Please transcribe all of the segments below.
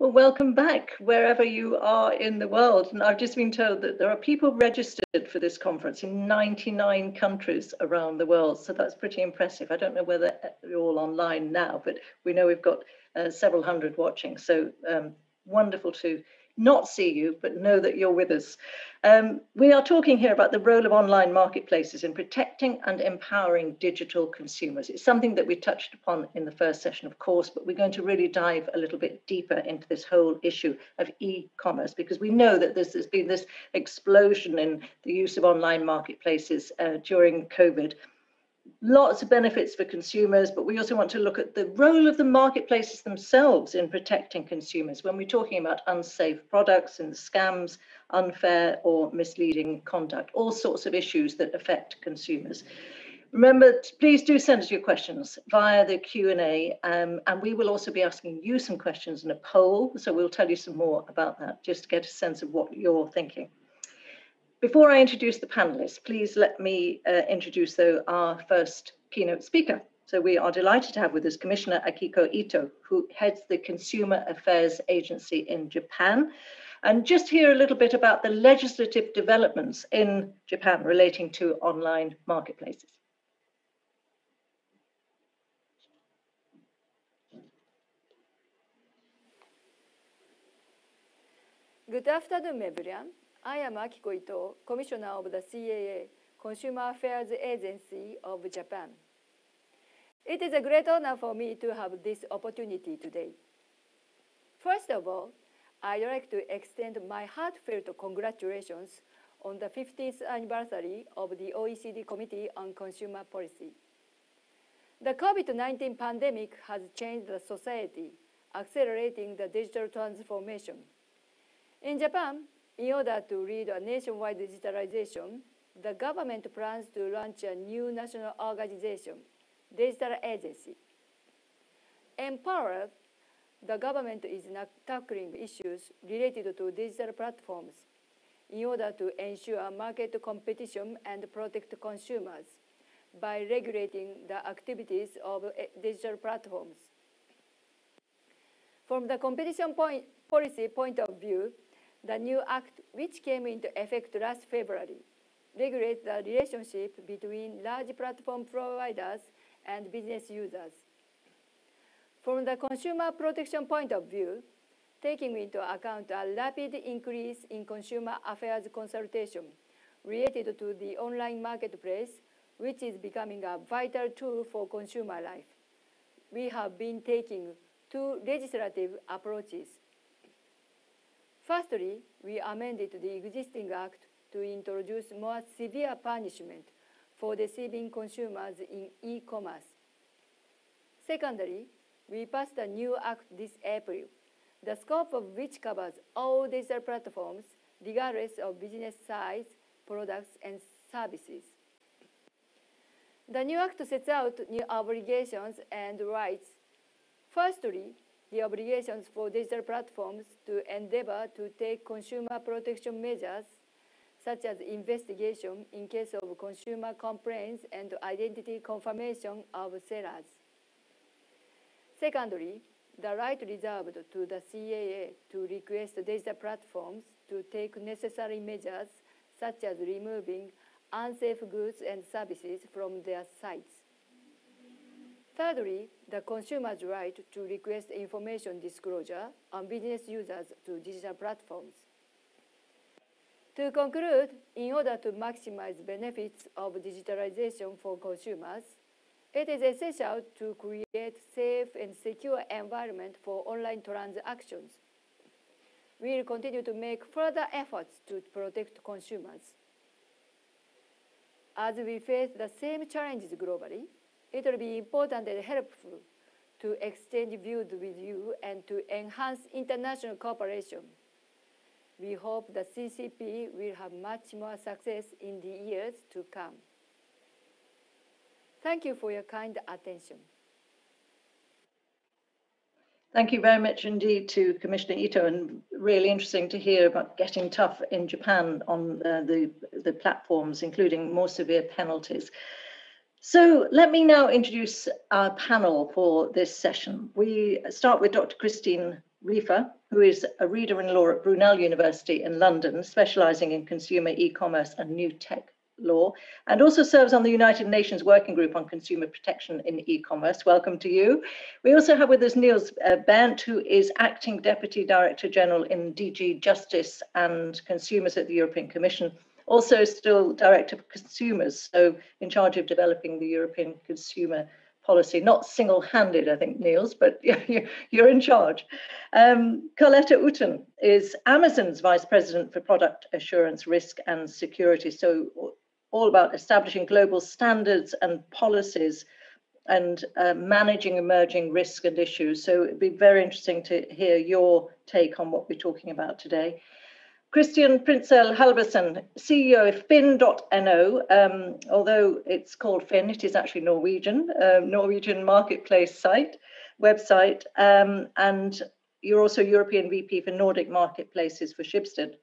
Well, welcome back wherever you are in the world. And I've just been told that there are people registered for this conference in 99 countries around the world. So that's pretty impressive. I don't know whether you're all online now, but we know we've got uh, several hundred watching. So um, wonderful to not see you, but know that you're with us. Um, we are talking here about the role of online marketplaces in protecting and empowering digital consumers. It's something that we touched upon in the first session, of course, but we're going to really dive a little bit deeper into this whole issue of e-commerce because we know that there's, been this explosion in the use of online marketplaces uh, during COVID lots of benefits for consumers, but we also want to look at the role of the marketplaces themselves in protecting consumers when we're talking about unsafe products and scams, unfair or misleading conduct, all sorts of issues that affect consumers. Remember, please do send us your questions via the Q&A um, and we will also be asking you some questions in a poll. So we'll tell you some more about that just to get a sense of what you're thinking. Before I introduce the panelists, please let me uh, introduce though our first keynote speaker. So we are delighted to have with us Commissioner Akiko Ito, who heads the Consumer Affairs Agency in Japan. And just hear a little bit about the legislative developments in Japan relating to online marketplaces. Good afternoon, everyone. I am Akiko Ito, Commissioner of the CAA, Consumer Affairs Agency of Japan. It is a great honor for me to have this opportunity today. First of all, I'd like to extend my heartfelt congratulations on the 50th anniversary of the OECD Committee on Consumer Policy. The COVID-19 pandemic has changed the society, accelerating the digital transformation. In Japan, in order to lead a nationwide digitalization, the government plans to launch a new national organization, Digital Agency. Empowered, the government is tackling issues related to digital platforms in order to ensure market competition and protect consumers by regulating the activities of eh, digital platforms. From the competition point, policy point of view, the new act, which came into effect last February, regulates the relationship between large platform providers and business users. From the consumer protection point of view, taking into account a rapid increase in consumer affairs consultation related to the online marketplace, which is becoming a vital tool for consumer life. We have been taking two legislative approaches. Firstly, we amended the existing act to introduce more severe punishment for deceiving consumers in e-commerce. Secondly, we passed a new act this April, the scope of which covers all digital platforms, regardless of business size, products, and services. The new act sets out new obligations and rights. Firstly, the obligations for digital platforms to endeavor to take consumer protection measures such as investigation in case of consumer complaints and identity confirmation of sellers. Secondly, the right reserved to the CAA to request digital platforms to take necessary measures such as removing unsafe goods and services from their sites. Thirdly, the consumer's right to request information disclosure on business users to digital platforms. To conclude, in order to maximize benefits of digitalization for consumers, it is essential to create safe and secure environment for online transactions. We will continue to make further efforts to protect consumers. As we face the same challenges globally, it will be important and helpful to exchange views with you and to enhance international cooperation. We hope the CCP will have much more success in the years to come. Thank you for your kind attention. Thank you very much indeed to Commissioner Ito and really interesting to hear about getting tough in Japan on uh, the, the platforms, including more severe penalties. So let me now introduce our panel for this session. We start with Dr. Christine Riefa, who is a reader in law at Brunel University in London, specializing in consumer e-commerce and new tech law, and also serves on the United Nations Working Group on Consumer Protection in E-commerce. Welcome to you. We also have with us Nils uh, Behrndt, who is Acting Deputy Director General in DG Justice and Consumers at the European Commission, also still Director of Consumers, so in charge of developing the European consumer policy, not single-handed, I think, Nils, but you're in charge. Um, Carletta Ooton is Amazon's Vice President for Product Assurance, Risk and Security. So all about establishing global standards and policies and uh, managing emerging risks and issues. So it'd be very interesting to hear your take on what we're talking about today. Christian Printzell Halvorsen, CEO of Finn.no. Um, although it's called Finn, it is actually Norwegian, uh, Norwegian marketplace site, website. Um, and you're also European VP for Nordic marketplaces for Schibsted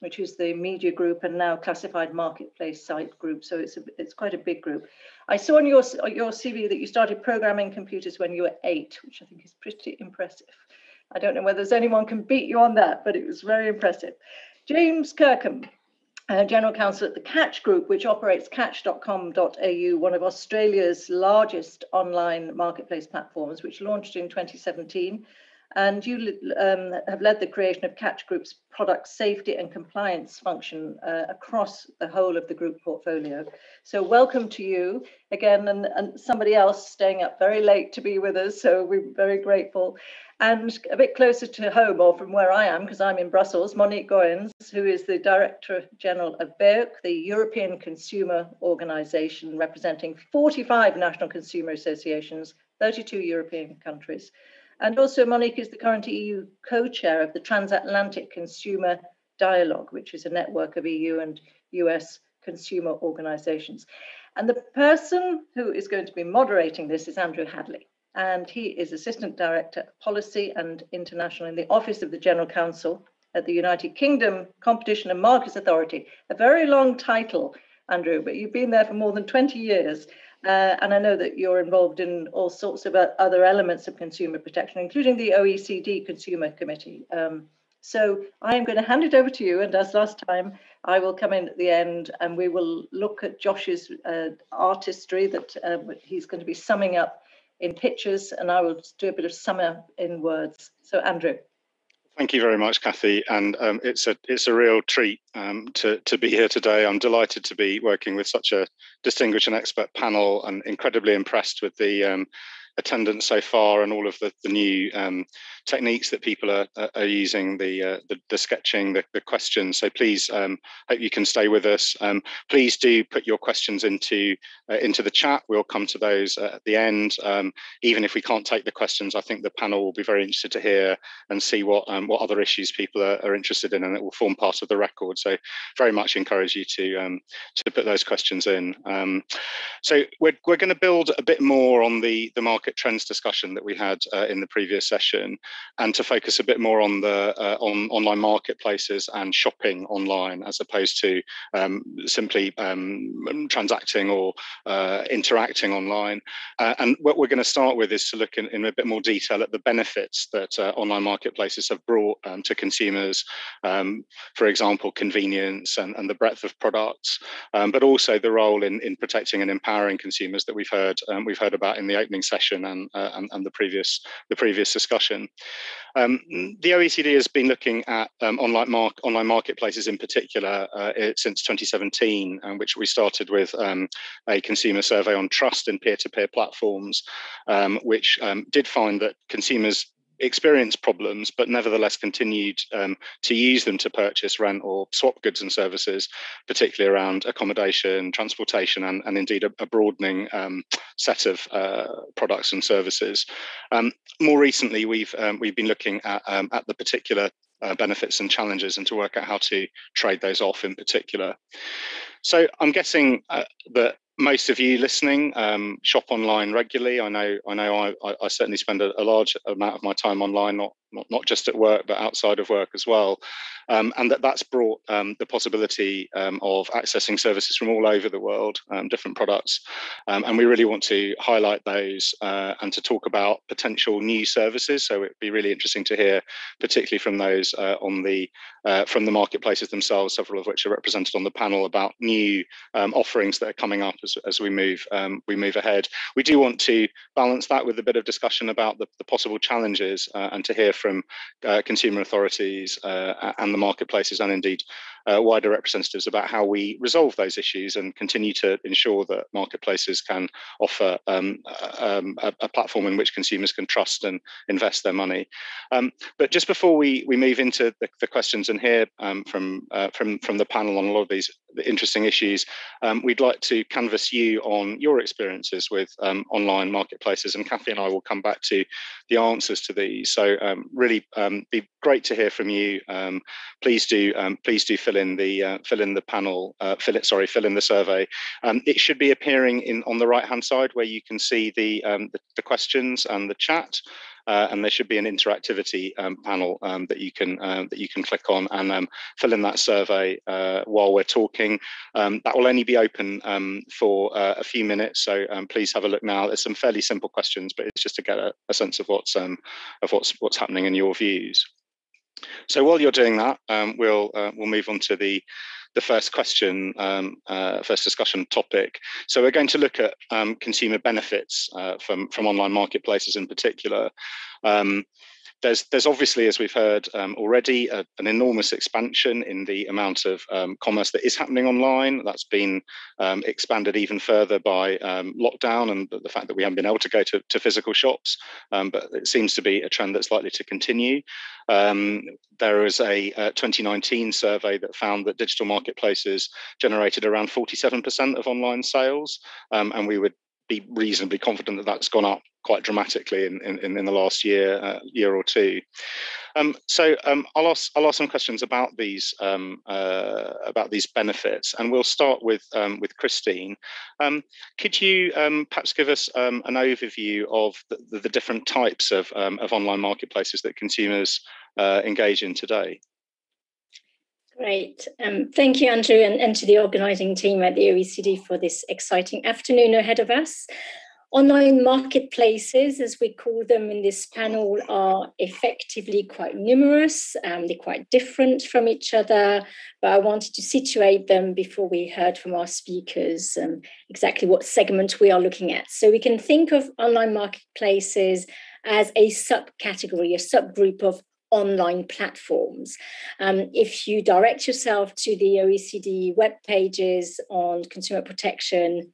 which is the media group and now classified marketplace site group. So it's a, it's quite a big group. I saw on your your CV that you started programming computers when you were eight, which I think is pretty impressive. I don't know whether there's anyone can beat you on that, but it was very impressive. James Kirkham, uh, General Counsel at the Catch Group, which operates catch.com.au, one of Australia's largest online marketplace platforms, which launched in 2017 and you um, have led the creation of Catch Group's product safety and compliance function uh, across the whole of the group portfolio. So welcome to you again, and, and somebody else staying up very late to be with us, so we're very grateful. And a bit closer to home, or from where I am, because I'm in Brussels, Monique Goyens, who is the Director General of BEUC, the European Consumer Organization, representing 45 national consumer associations, 32 European countries. And also Monique is the current EU co-chair of the Transatlantic Consumer Dialogue, which is a network of EU and US consumer organizations. And the person who is going to be moderating this is Andrew Hadley. And he is Assistant Director of Policy and International in the Office of the General Counsel at the United Kingdom Competition and Markets Authority. A very long title, Andrew, but you've been there for more than 20 years. Uh, and I know that you're involved in all sorts of other elements of consumer protection, including the OECD Consumer Committee. Um, so I am going to hand it over to you. And as last time, I will come in at the end and we will look at Josh's uh, artistry that uh, he's going to be summing up in pictures and I will do a bit of sum up in words. So Andrew. Thank you very much, Kathy, and um, it's a it's a real treat um, to to be here today. I'm delighted to be working with such a distinguished and expert panel, and incredibly impressed with the um, attendance so far and all of the, the new um, techniques that people are, are using, the, uh, the, the, sketching, the, the, questions. So please, um, hope you can stay with us. Um, please do put your questions into, uh, into the chat. We'll come to those at the end. Um, even if we can't take the questions, I think the panel will be very interested to hear and see what, um, what other issues people are, are, interested in and it will form part of the record. So very much encourage you to, um, to put those questions in. So we're, we're going to build a bit more on the, the market market trends discussion that we had uh, in the previous session, and to focus a bit more on the uh, on online marketplaces and shopping online, as opposed to um, simply um, transacting or uh, interacting online. Uh, and what we're going to start with is to look in, in, a bit more detail at the benefits that uh, online marketplaces have brought um, to consumers. Um, for example, convenience and, and, the breadth of products, um, but also the role in, in protecting and empowering consumers that we've heard um, we've heard about in the opening session and, uh, and, and, the previous the previous discussion. Um, the OECD has been looking at um, online, mark, online marketplaces in particular uh, since 2017, um, which we started with um, a consumer survey on trust in peer-to-peer -peer platforms, um, which um, did find that consumers experienced problems, but nevertheless continued um, to use them to purchase, rent, or swap goods and services, particularly around accommodation, transportation, and, and indeed a, a broadening um, set of uh, products and services. Um, more recently, we've um, we've been looking at um, at the particular uh, benefits and challenges, and to work out how to trade those off in particular. So I'm guessing uh, that most of you listening um, shop online regularly. I know, I know, I, I certainly spend a, a, large amount of my time online, not not, not just at work, but outside of work as well. Um, and that that's brought um, the possibility um, of accessing services from all over the world, um, different products. Um, and we really want to highlight those uh, and to talk about potential new services. So it'd be really interesting to hear, particularly from those uh, on the uh, from the marketplaces themselves, several of which are represented on the panel about new offerings that are coming up as, as we move we move ahead. We do want to balance that with a bit of discussion about the, the possible challenges uh, and to hear from uh, consumer authorities uh, and the marketplaces and indeed uh, wider representatives about how we resolve those issues and continue to ensure that marketplaces can offer um, um, a, a, platform in which consumers can trust and invest their money. Um, but just before we, we move into the, the questions and hear um, from, uh, from, from the panel on a lot of these interesting issues, um, we'd like to canvass you on your experiences with um, online marketplaces and Kathy and I will come back to the answers to these. So really be great to hear from you. please do please do fill fill in the uh, fill in the panel, uh, fill it, sorry, fill in the survey. Um, it should be appearing in on the right hand side where you can see the, um, the, the, questions and the chat. Uh, and there should be an interactivity um, panel um, that you can uh, that you can click on and um, fill in that survey uh, while we're talking. Um, that will only be open um, for uh, a few minutes, so um, please have a look now. There's some fairly simple questions, but it's just to get a, a sense of what's of what's what's happening in your views. So while you're doing that, um, we'll uh, we'll move on to the the first question, um, uh, first discussion topic. So we're going to look at um, consumer benefits uh, from from online marketplaces in particular. There's, there's obviously, as we've heard um, already, a, an enormous expansion in the amount of um, commerce that is happening online. That's been um, expanded even further by um, lockdown and the fact that we haven't been able to go to, to physical shops. Um, but it seems to be a trend that's likely to continue. Um, there was a, a 2019 survey that found that digital marketplaces generated around 47% of online sales, and we would be reasonably confident that that's gone up quite dramatically in, in, in the last year uh, year or two. Um, so um, I'll ask I'll ask some questions about these um, uh, about these benefits, and we'll start with um, with Christine. Um, could you um, perhaps give us an overview of the, the different types of of online marketplaces that consumers uh, engage in today? Great. Um, thank you, Andrew, and, and to the organising team at the OECD for this exciting afternoon ahead of us. Online marketplaces, as we call them in this panel, are effectively quite numerous. Um, they're quite different from each other, but I wanted to situate them before we heard from our speakers um, exactly what segment we are looking at. So we can think of online marketplaces as a subcategory, a subgroup of online platforms. Um, if you direct yourself to the OECD web pages on consumer protection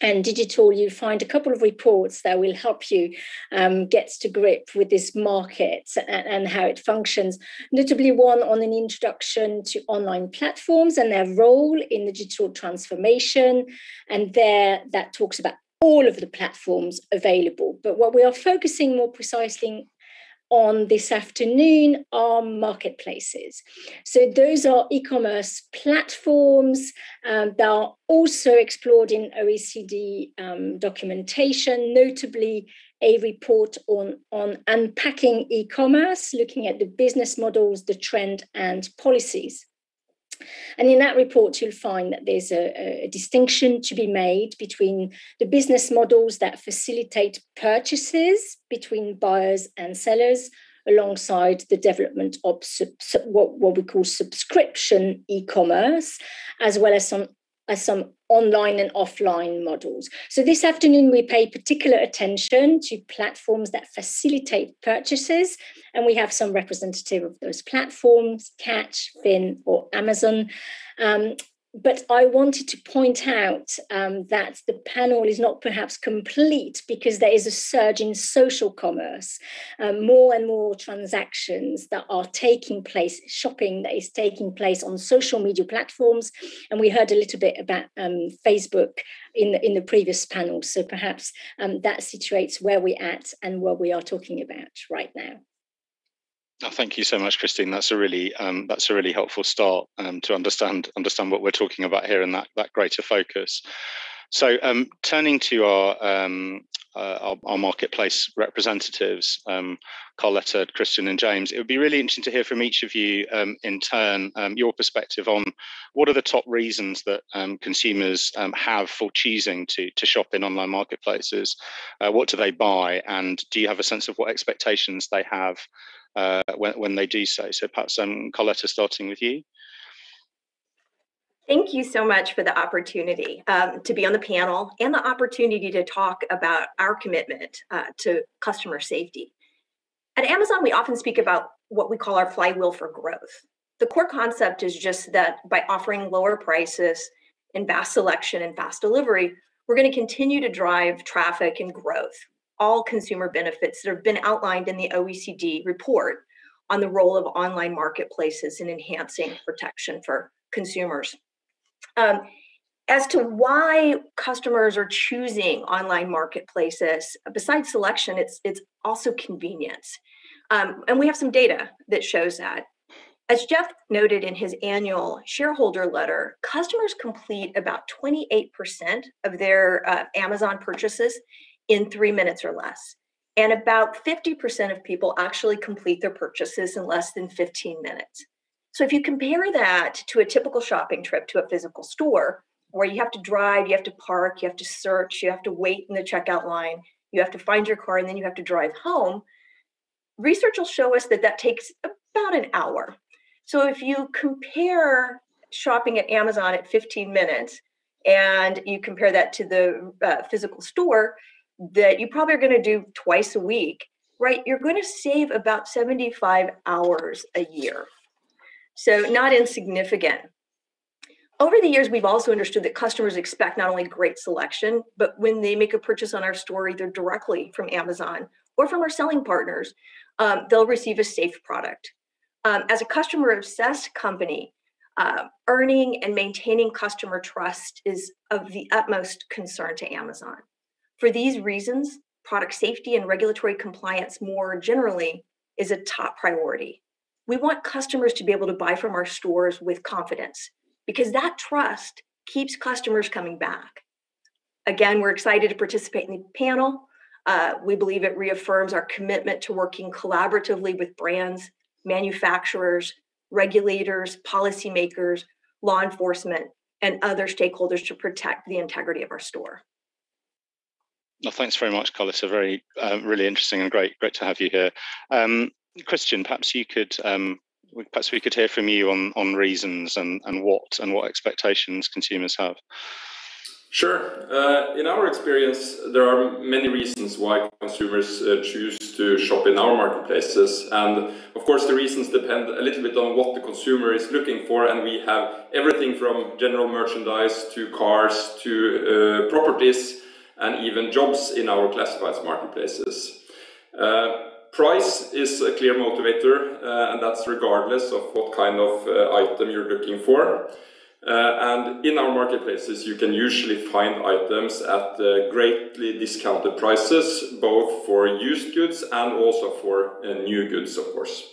and digital, you find a couple of reports that will help you um, get to grip with this market and, and, how it functions. Notably, one on an introduction to online platforms and their role in the digital transformation. And there, that talks about all of the platforms available. But what we are focusing more precisely on this afternoon are marketplaces. So those are e-commerce platforms um, that are also explored in OECD um, documentation, notably a report on, on unpacking e-commerce, looking at the business models, the trend and policies. And in that report, you'll find that there's a, a, distinction to be made between the business models that facilitate purchases between buyers and sellers, alongside the development of sub, sub, what, what we call subscription e commerce, as well as some as some online and offline models. So this afternoon, we pay particular attention to platforms that facilitate purchases, and we have some representative of those platforms, Catch, Finn, or Amazon. Um, but I wanted to point out um, that the panel is not perhaps complete because there is a surge in social commerce, um, more and more transactions that are taking place, shopping that is taking place on social media platforms. And we heard a little bit about um, Facebook in the, in the previous panel. So perhaps um, that situates where we're at and what we are talking about right now. Oh, thank you so much, Christine. That's a really um, that's a really helpful start um, to understand understand what we're talking about here and that that greater focus. So um, turning to our, um, uh, our, our marketplace representatives, um, Carletta, Christian, and James, it would be really interesting to hear from each of you um, in turn um, your perspective on what are the top reasons that um, consumers have for choosing to to shop in online marketplaces. Uh, what do they buy, and do you have a sense of what expectations they have uh, when when they do so? So perhaps um, Carletta, starting with you. Thank you so much for the opportunity um, to be on the panel and the opportunity to talk about our commitment uh, to customer safety. At Amazon, we often speak about what we call our flywheel for growth. The core concept is just that by offering lower prices and vast selection and fast delivery, we're going to continue to drive traffic and growth, all consumer benefits that have been outlined in the OECD report on the role of online marketplaces in enhancing protection for consumers. Um, as to why customers are choosing online marketplaces, besides selection, it's it's also convenience. Um, and we have some data that shows that. As Jeff noted in his annual shareholder letter, customers complete about 28% of their uh, Amazon purchases in three minutes or less. And about 50% of people actually complete their purchases in less than 15 minutes. So if you compare that to a typical shopping trip to a physical store, where you have to drive, you have to park, you have to search, you have to wait in the checkout line, you have to find your car, and then you have to drive home, research will show us that that takes about an hour. So if you compare shopping at Amazon at 15 minutes and you compare that to the uh, physical store that you probably are going to do twice a week, right? You're going to save about 75 hours a year. So not insignificant. Over the years, we've also understood that customers expect not only great selection, but when they make a purchase on our store, either directly from Amazon or from our selling partners, um, they'll receive a safe product. Um, as a customer obsessed company, uh, earning and maintaining customer trust is of the utmost concern to Amazon. For these reasons, product safety and regulatory compliance more generally is a top priority we want customers to be able to buy from our stores with confidence because that trust keeps customers coming back. Again, we're excited to participate in the panel. Uh, we believe it reaffirms our commitment to working collaboratively with brands, manufacturers, regulators, policymakers, law enforcement, and other stakeholders to protect the integrity of our store. Well, thanks very much, Carlissa. Very, um, really interesting and great, great to have you here. Um, Christian, perhaps you could um, perhaps we could hear from you on on reasons and and what and what expectations consumers have. Sure. Uh, in our experience, there are many reasons why consumers uh, choose to shop in our marketplaces. And of course, the reasons depend a little bit on what the consumer is looking for. And we have everything from general merchandise to cars to uh, properties and even jobs in our classifieds marketplaces. Uh, Price is a clear motivator, uh, and that's regardless of what kind of uh, item you're looking for. And in our marketplaces, you can usually find items at greatly discounted prices, both for used goods and also for new goods, of course.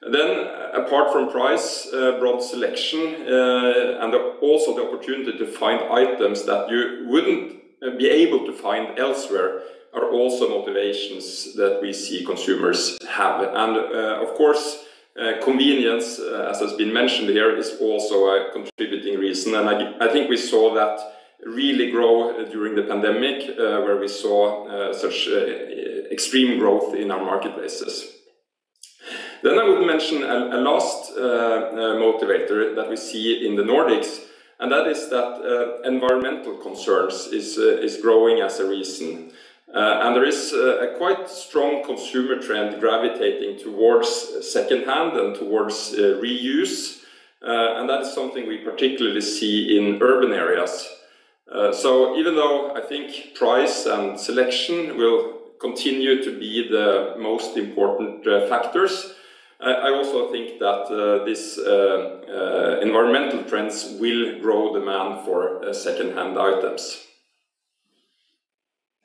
Then, apart from price, broad selection, and also the opportunity to find items that you wouldn't be able to find elsewhere are also motivations that we see consumers have. And uh, of course, uh, convenience, uh, as has been mentioned here, is also a contributing reason. And I, I think we saw that really grow during the pandemic, uh, where we saw uh, such uh, extreme growth in our marketplaces. Then I would mention a, a last motivator that we see in the Nordics, and that is that environmental concerns is, is growing as a reason. Uh, and there is uh, a quite strong consumer trend gravitating towards secondhand and towards uh, reuse. Uh, and that is something we particularly see in urban areas. Uh, so even though I think price and selection will continue to be the most important uh, factors, I also think that this environmental trends will grow demand for second-hand items.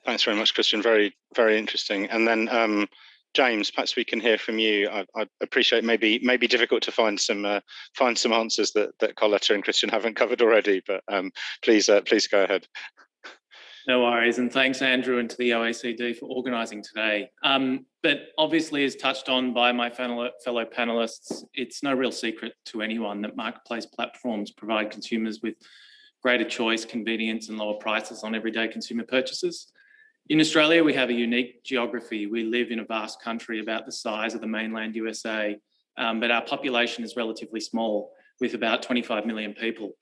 Thanks very much, Christian. Very, very interesting. And then um, James, perhaps we can hear from you. I, I appreciate maybe maybe difficult to find some uh, find some answers that that Carletta and Christian haven't covered already, but um, please uh, please go ahead. No worries, and thanks, Andrew, and to the OECD for organising today. Um, but obviously, as touched on by my fellow, fellow panelists, it's no real secret to anyone that marketplace platforms provide consumers with greater choice, convenience, and lower prices on everyday consumer purchases. In Australia, we have a unique geography. We live in a vast country about the size of the mainland USA, um, but our population is relatively small, with about 25 million people.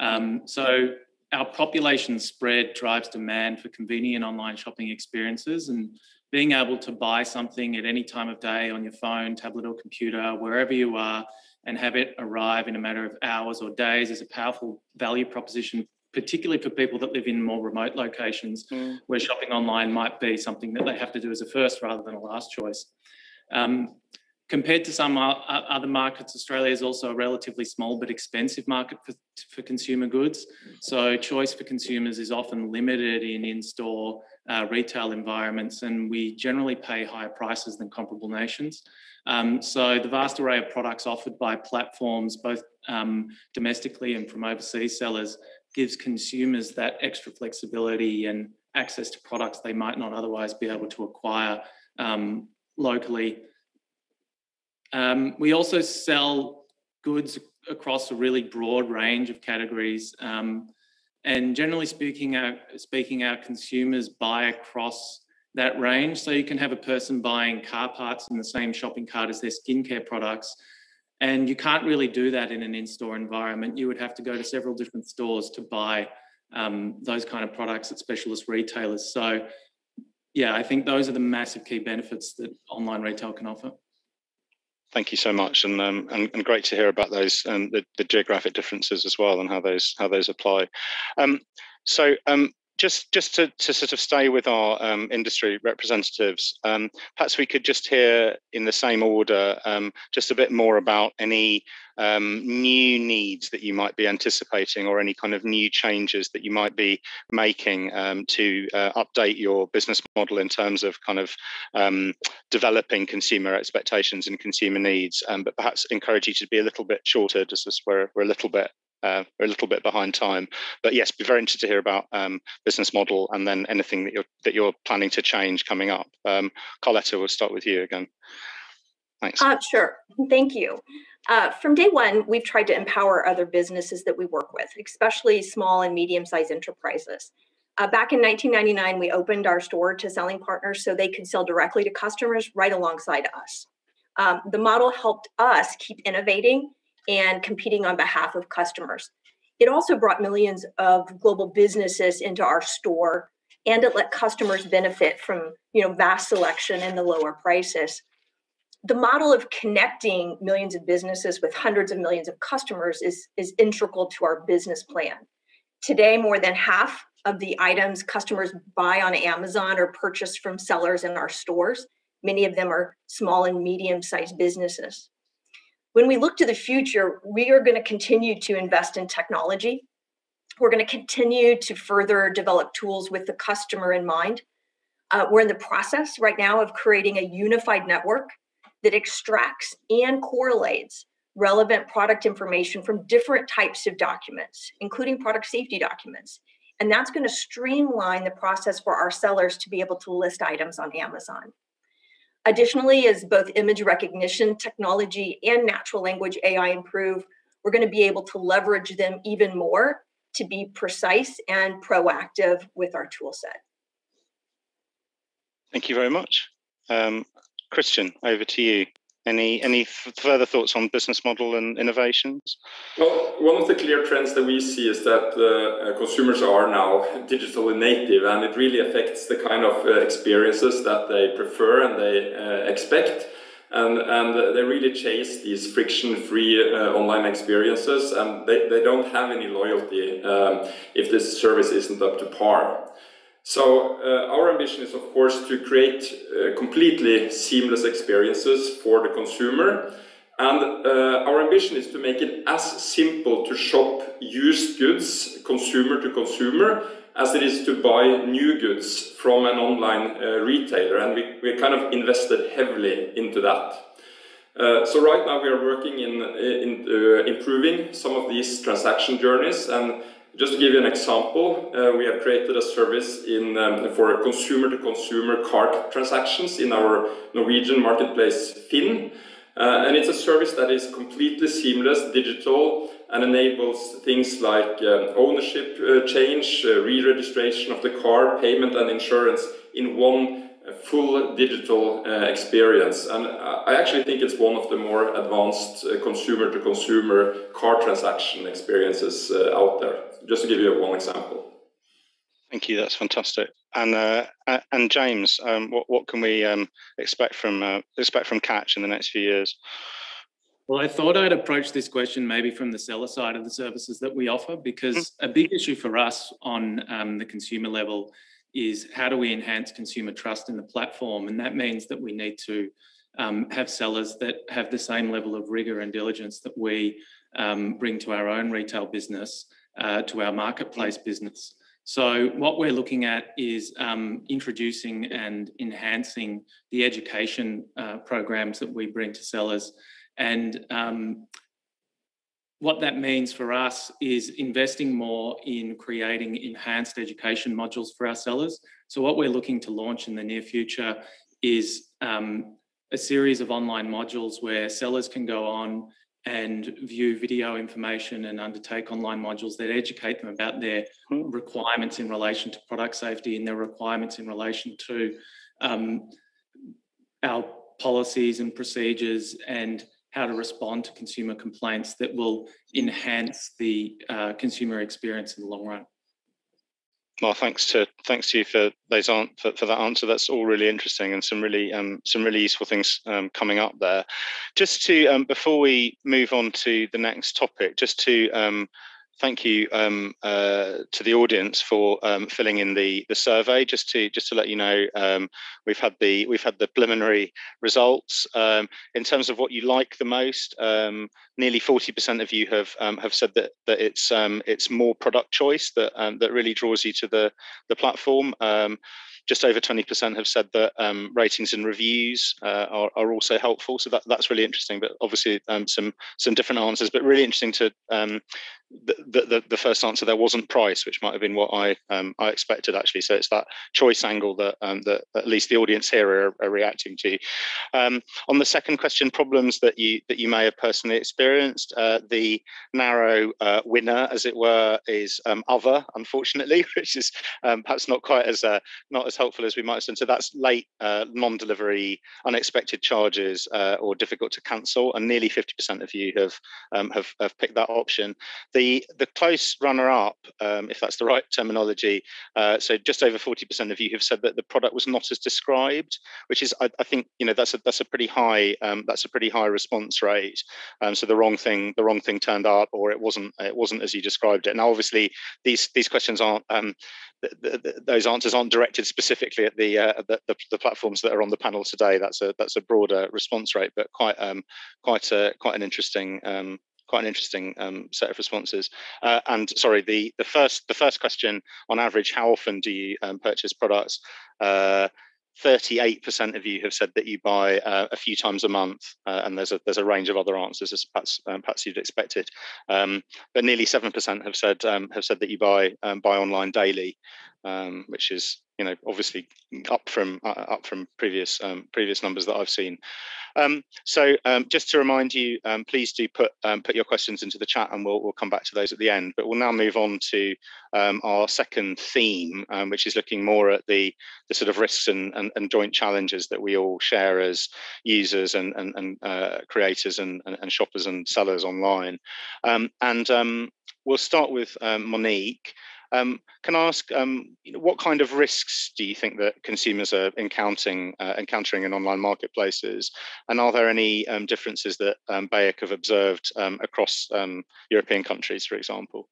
Um, so our population spread drives demand for convenient online shopping experiences and being able to buy something at any time of day on your phone, tablet or computer, wherever you are, and have it arrive in a matter of hours or days is a powerful value proposition, particularly for people that live in more remote locations mm. where shopping online might be something that they have to do as a first rather than a last choice. Um, Compared to some other markets, Australia is also a relatively small but expensive market for, for consumer goods. So choice for consumers is often limited in in-store uh, retail environments and we generally pay higher prices than comparable nations. Um, so the vast array of products offered by platforms, both um, domestically and from overseas sellers, gives consumers that extra flexibility and access to products they might not otherwise be able to acquire um, locally um, we also sell goods across a really broad range of categories. Um, and generally speaking our, speaking, our consumers buy across that range. So you can have a person buying car parts in the same shopping cart as their skincare products. And you can't really do that in an in-store environment. You would have to go to several different stores to buy um, those kind of products at specialist retailers. So yeah, I think those are the massive key benefits that online retail can offer. Thank you so much, and um, and, and, great to hear about those and the, the, geographic differences as well, and how those how those apply. Um, so um, just just to, to sort of stay with our um, industry representatives, um, perhaps we could just hear in the same order um, just a bit more about any um, new needs that you might be anticipating or any kind of new changes that you might be making um, to uh, update your business model in terms of kind of um, developing consumer expectations and consumer needs, but perhaps encourage you to be a little bit shorter just as we're, we're a little bit uh, we're a little bit behind time. But yes, be very interested to hear about um, business model and then anything that you're that you're planning to change coming up. Um, Carletta, we'll start with you again. Thanks. Uh, sure. Thank you. Uh, from day one, we've tried to empower other businesses that we work with, especially small and medium-sized enterprises. Uh, back in 1999, we opened our store to selling partners so they could sell directly to customers right alongside us. Um, the model helped us keep innovating and competing on behalf of customers. It also brought millions of global businesses into our store and it let customers benefit from you know vast selection and the lower prices. The model of connecting millions of businesses with hundreds of millions of customers is, is integral to our business plan. Today, more than half of the items customers buy on Amazon are purchased from sellers in our stores. Many of them are small and medium sized businesses when we look to the future, we are going to continue to invest in technology. We're going to continue to further develop tools with the customer in mind. Uh, we're in the process right now of creating a unified network that extracts and correlates relevant product information from different types of documents, including product safety documents. And that's going to streamline the process for our sellers to be able to list items on Amazon. Additionally, as both image recognition technology and natural language AI improve, we're going to be able to leverage them even more to be precise and proactive with our tool set. Thank you very much. Um, Christian, over to you. Any any further thoughts on business model and innovations? Well, one of the clear trends that we see is that uh, consumers are now digitally native, and it really affects the kind of uh, experiences that they prefer and they uh, expect. And, and they really chase these friction-free uh, online experiences, and they, they don't have any loyalty um, if this service isn't up to par. So uh, our ambition is, of course, to create uh, completely seamless experiences for the consumer. And uh, our ambition is to make it as simple to shop used goods, consumer to consumer, as it is to buy new goods from an online uh, retailer. And we, we kind of invested heavily into that. Uh, so right now we are working in, in uh, improving some of these transaction journeys and just to give you an example, uh, we have created a service in um, for consumer-to-consumer -consumer card transactions in our Norwegian marketplace Finn. Uh, and it's a service that is completely seamless, digital, and enables things like um, ownership uh, change, uh, re-registration of the car, payment and insurance in one uh, full digital uh, experience. And I actually think it's one of the more advanced consumer-to-consumer -consumer car transaction experiences out there, just to give you one example. Thank you. That's fantastic. And uh, and James, um, what what can we um, expect from uh, expect from Catch in the next few years? Well, I thought I'd approach this question maybe from the seller side of the services that we offer, because mm-hmm. a big issue for us on um, the consumer level is how do we enhance consumer trust in the platform, and that means that we need to um, have sellers that have the same level of rigor and diligence that we um, bring to our own retail business, uh, to our marketplace business. So what we're looking at is um, introducing and enhancing the education uh, programs that we bring to sellers. And um, what that means for us is investing more in creating enhanced education modules for our sellers. So what we're looking to launch in the near future is um, a series of online modules where sellers can go on and view video information and undertake online modules that educate them about their hmm. requirements in relation to product safety and their requirements in relation to um, our policies and procedures and how to respond to consumer complaints that will enhance the uh, consumer experience in the long run. Well, thanks to thanks to you for those for, for that answer. That's all really interesting and some really um, some really useful things um, coming up there. Just to um, before we move on to the next topic, just to um, thank you um, uh, to the audience for um, filling in the the survey. Just to just to let you know, um, we've had the we've had the preliminary results um, in terms of what you like the most. Um, nearly forty percent of you have um, have said that that it's it's more product choice that that really draws you to the the platform just over 20% have said that um, ratings and reviews uh, are, are, also helpful. So that, that's really interesting, but obviously um, some some different answers, but really interesting to um, the, the, the first answer there wasn't price, which might have been what I um, I expected actually. So it's that choice angle that um, that at least the audience here are, are reacting to. Um, on the second question, problems that you that you may have personally experienced, uh, the narrow uh, winner, as it were, is other, unfortunately, which is perhaps not quite as uh, not as as helpful as we might have done. So that's late, uh, non-delivery, unexpected charges, uh, or difficult to cancel. And nearly 50% of you have, um, have, have picked that option. The the close runner-up, um, if that's the right terminology, uh, so just over 40% of you have said that the product was not as described, which is I, I think you know that's a that's a pretty high um, that's a pretty high response rate. Um, so the wrong thing the wrong thing turned up, or it wasn't it wasn't as you described it. Now obviously these these questions aren't um, the, the, those answers aren't directed specifically at the, uh, the, the, the, platforms that are on the panel today. That's a that's a broader response rate, but quite um, quite a, quite an interesting um, quite an interesting um, set of responses. Uh, and sorry, the the first the first question on average, how often do you um, purchase products? Uh, 38% of you have said that you buy uh, a few times a month, uh, and there's a there's a range of other answers as perhaps um, perhaps you'd expected. Um, but nearly seven percent have said um, have said that you buy um, buy online daily, which is you know obviously up from uh, up from previous um, previous numbers that I've seen. Um, so um, just to remind you, um, please do put um, put your questions into the chat, and we'll we'll come back to those at the end. But we'll now move on to um, our second theme, um, which is looking more at the the sort of risks and, and, and joint challenges that we all share as users and and, and uh, creators and, and shoppers and sellers online. and we'll start with Monique. Um, can I ask, um, you know, what kind of risks do you think that consumers are encountering uh, encountering in online marketplaces, and are there any um, differences that um, BEUC have observed um, across um, European countries, for example?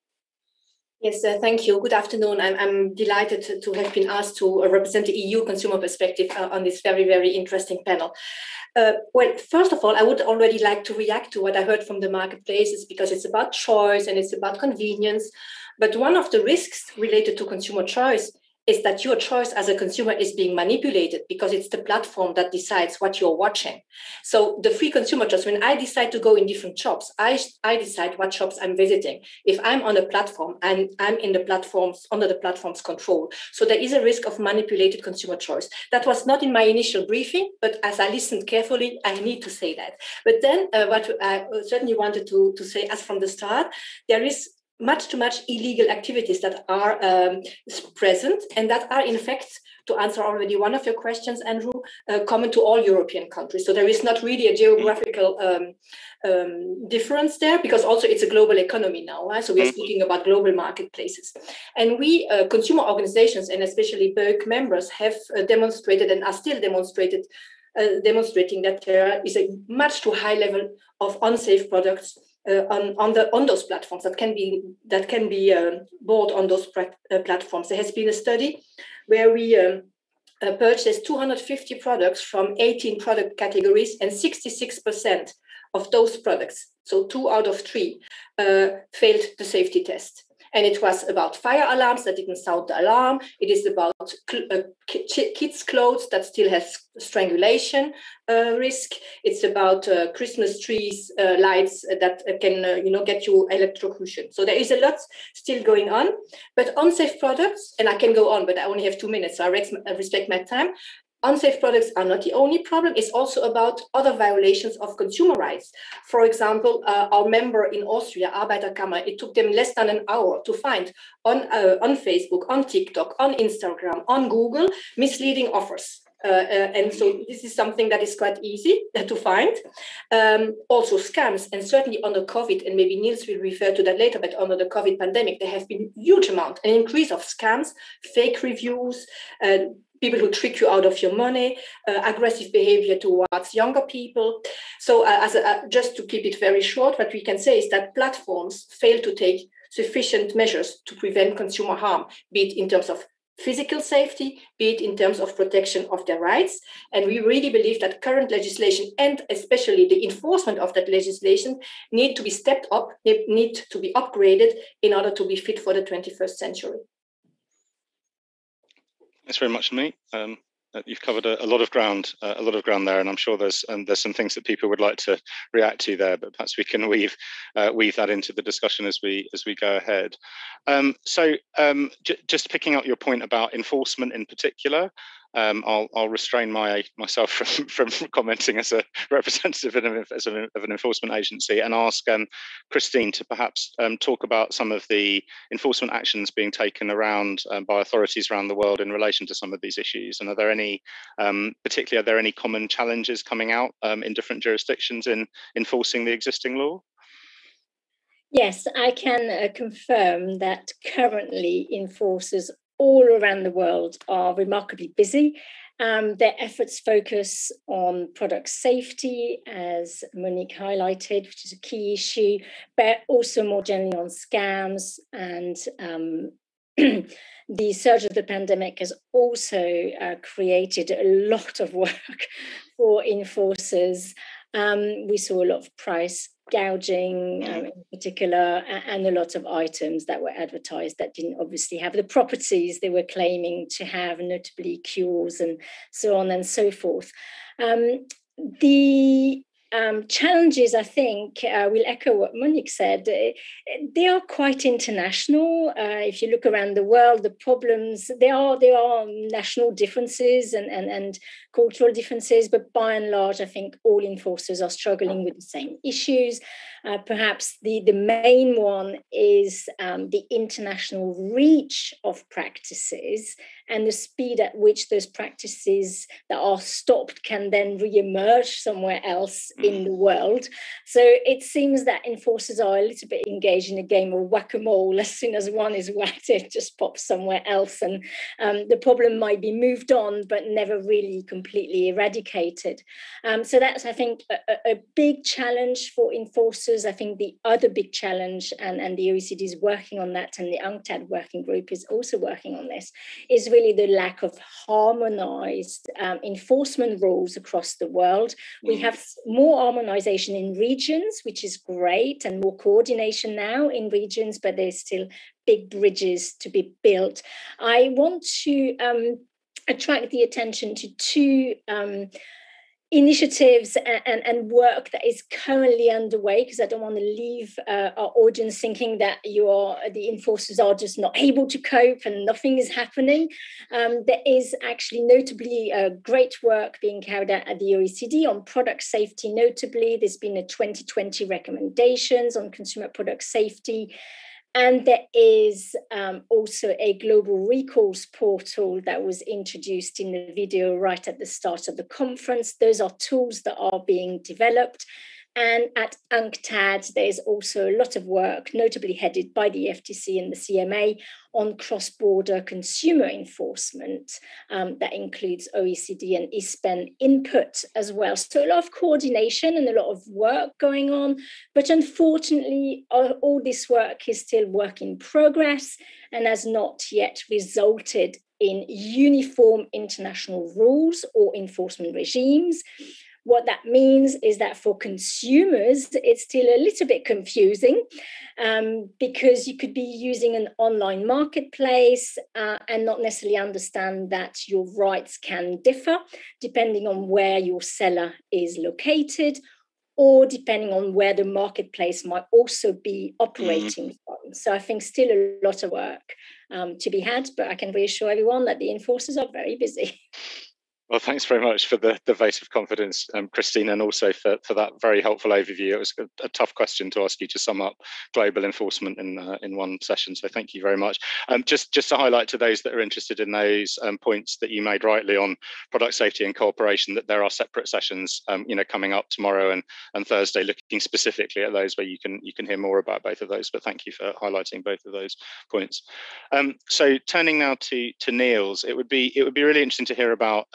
Yes, uh, thank you. Good afternoon. I'm, I'm delighted to, to, have been asked to uh, represent the EU consumer perspective uh, on this very, very interesting panel. Uh, well, first of all, I would already like to react to what I heard from the marketplaces because it's about choice and it's about convenience. But one of the risks related to consumer choice is that your choice as a consumer is being manipulated because it's the platform that decides what you're watching. So the free consumer choice, when I decide to go in different shops, I, I decide what shops I'm visiting. If I'm on a platform and I'm in the platforms, under the platform's control. So there is a risk of manipulated consumer choice. That was not in my initial briefing, but as I listened carefully, I need to say that. But then uh, what I certainly wanted to, to say as from the start, there is much too much illegal activities that are um, present and that are in fact to answer already one of your questions andrew uh, common to all european countries so there is not really a geographical um, um, difference there because also it's a global economy now right? so we are mm-hmm. speaking about global marketplaces and we uh, consumer organizations and especially BEUC members have uh, demonstrated and are still demonstrated uh, demonstrating that there is a much too high level of unsafe products uh, on on the on those platforms that can be that can be uh, bought on those uh, platforms. There has been a study where we um, uh, purchased 250 products from 18 product categories, and 66% of those products, so two out of three, uh, failed the safety test and it was about fire alarms that didn't sound the alarm. It is about uh, kids' clothes that still has strangulation uh, risk. It's about uh, Christmas trees uh, lights that can uh, you know get you electrocution. So there is a lot still going on, but unsafe products, and I can go on, but I only have two minutes, so I respect my time unsafe products are not the only problem. It's also about other violations of consumer rights. For example, uh, our member in Austria, Arbeiterkammer, it took them less than an hour to find on, uh, on Facebook, on TikTok, on Instagram, on Google, misleading offers. Uh, uh, and so this is something that is quite easy to find. Um, also scams, and certainly under COVID, and maybe Nils will refer to that later, but under the COVID pandemic, there have been huge amount, an increase of scams, fake reviews, uh, people who trick you out of your money, uh, aggressive behavior towards younger people. So, uh, as a, uh, just to keep it very short, what we can say is that platforms fail to take sufficient measures to prevent consumer harm, be it in terms of physical safety, be it in terms of protection of their rights. And we really believe that current legislation and especially the enforcement of that legislation need to be stepped up, need to be upgraded in order to be fit for the 21st century. Thanks very much, me. Um, uh, you've covered a, a, lot of ground, uh, a lot of ground there, and I'm sure there's um, there's some things that people would like to react to there, but perhaps we can weave uh, weave that into the discussion as we as we go ahead. Um, so, um, just picking up your point about enforcement in particular, um, I'll, I'll, restrain my myself from, from commenting as a representative of an, as a, of an enforcement agency and ask um, Christine to perhaps um, talk about some of the enforcement actions being taken around um, by authorities around the world in relation to some of these issues. And are there any, um, particularly, are there any common challenges coming out um, in different jurisdictions in enforcing the existing law? Yes, I can uh, confirm that currently enforcers all around the world are remarkably busy. Um, their efforts focus on product safety, as Monique highlighted, which is a key issue, but also more generally on scams. And um, the surge of the pandemic has also uh, created a lot of work for enforcers. Um, we saw a lot of price gouging um, in particular, and a lot of items that were advertised that didn't obviously have the properties they were claiming to have, notably cures and so on and so forth. Um, the um, challenges, I think, uh, will echo what Monique said. Uh, they are quite international. Uh, if you look around the world, the problems there are there are national differences and, and and cultural differences, but by and large, I think all enforcers are struggling with the same issues. Uh, perhaps the, the main one is um, the international reach of practices and the speed at which those practices that are stopped can then re-emerge somewhere else in mm. the world. So it seems that enforcers are a little bit engaged in a game of whack-a-mole. As soon as one is whacked, it just pops somewhere else. And um, the problem might be moved on, but never really completely eradicated. Um, so that's, I think, a, a big challenge for enforcers I think the other big challenge, and, and the OECD is working on that, and the UNCTAD working group is also working on this, is really the lack of harmonized um, enforcement rules across the world. We have more harmonization in regions, which is great, and more coordination now in regions, but there's still big bridges to be built. I want to um, attract the attention to two um, initiatives and, and, and, work that is currently underway because I don't want to leave uh, our audience thinking that you are the enforcers are just not able to cope and nothing is happening. Um, there is actually notably uh, great work being carried out at the OECD on product safety. Notably, there's been a 2020 recommendations on consumer product safety. And there is um, also a global recalls portal that was introduced in the video right at the start of the conference. Those are tools that are being developed and at UNCTAD, there's also a lot of work, notably headed by the FTC and the CMA, on cross border consumer enforcement. Um, that includes OECD and ICPEN input as well. So, a lot of coordination and a lot of work going on. But unfortunately, all, all this work is still work in progress and has not yet resulted in uniform international rules or enforcement regimes. What that means is that for consumers, it's still a little bit confusing um, because you could be using an online marketplace uh, and not necessarily understand that your rights can differ depending on where your seller is located or depending on where the marketplace might also be operating mm. from. So I think still a lot of work um, to be had, but I can reassure everyone that the enforcers are very busy. Well, thanks very much for the, the vote of confidence, um, Christine, and also for, for that very helpful overview. It was a, a tough question to ask you to sum up global enforcement in uh, in one session, so thank you very much. Um, just, just to highlight to those that are interested in those um, points that you made rightly on product safety and cooperation, that there are separate sessions, um, you know, coming up tomorrow and, and Thursday, looking specifically at those where you can you can hear more about both of those. But thank you for highlighting both of those points. Um, so turning now to to Nils, it would be it would be really interesting to hear about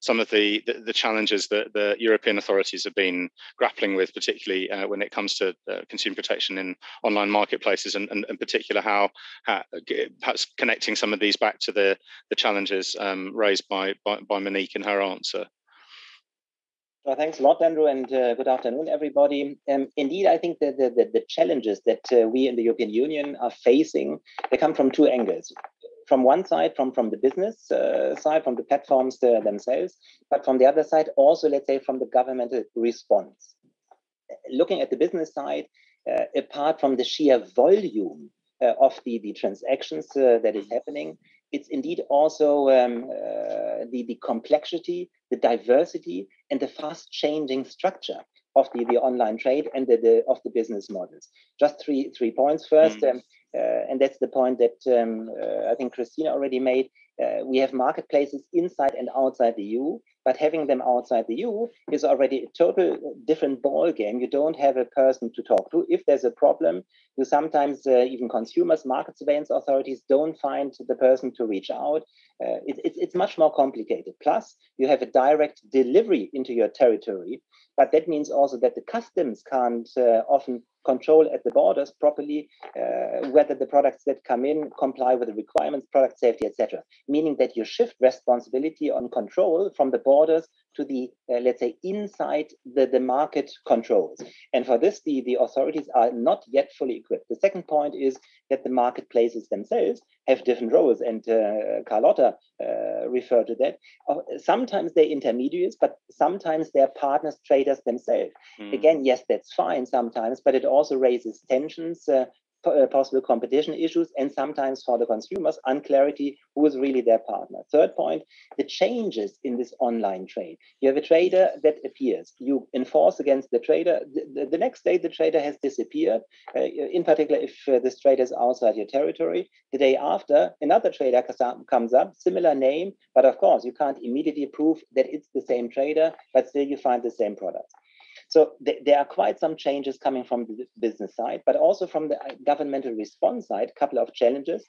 some of the, the, the challenges that the European authorities have been grappling with, particularly uh, when it comes to uh, consumer protection in online marketplaces, and, and in particular how, how, perhaps connecting some of these back to the the challenges um, raised by, by, by Monique in her answer. Well, thanks a lot, Andrew, and uh, good afternoon, everybody. Um, indeed, I think that the, the, the challenges that uh, we in the European Union are facing, they come from two angles from one side, from, from the business uh, side, from the platforms uh, themselves, but from the other side, also, let's say, from the governmental response. Looking at the business side, uh, apart from the sheer volume uh, of the, the transactions uh, that is happening, it's indeed also um, uh, the, the complexity, the diversity, and the fast changing structure of the, the online trade and the, the of the business models. Just three three points. First, mm. um, and that's the point that um, uh, I think Christina already made. Uh, we have marketplaces inside and outside the EU, but having them outside the EU is already a total different ball game. You don't have a person to talk to. If there's a problem, you sometimes uh, even consumers, market surveillance authorities don't find the person to reach out. Uh, it, it, it's much more complicated. Plus, you have a direct delivery into your territory, but that means also that the customs can't uh, often control at the borders properly uh, whether the products that come in comply with the requirements, product safety, etc. Meaning that you shift responsibility on control from the borders to the, uh, let's say, inside the, the market controls. And for this, the, the authorities are not yet fully equipped. The second point is that the marketplaces themselves have different roles. And uh, Carletta uh, referred to that. Uh, sometimes they're intermediaries, but sometimes they're partners, traders themselves. Mm. Again, yes, that's fine sometimes, but it also raises tensions uh, possible competition issues and sometimes for the consumers unclarity who is really their partner. Third point the changes in this online trade. You have a trader that appears. You enforce against the trader. The, the, the next day the trader has disappeared. Uh, in particular if uh, this trader is outside your territory. The day after another trader comes up similar name but of course you can't immediately prove that it's the same trader but still you find the same product so th there are quite some changes coming from the business side, but also from the uh, governmental response side, a couple of challenges.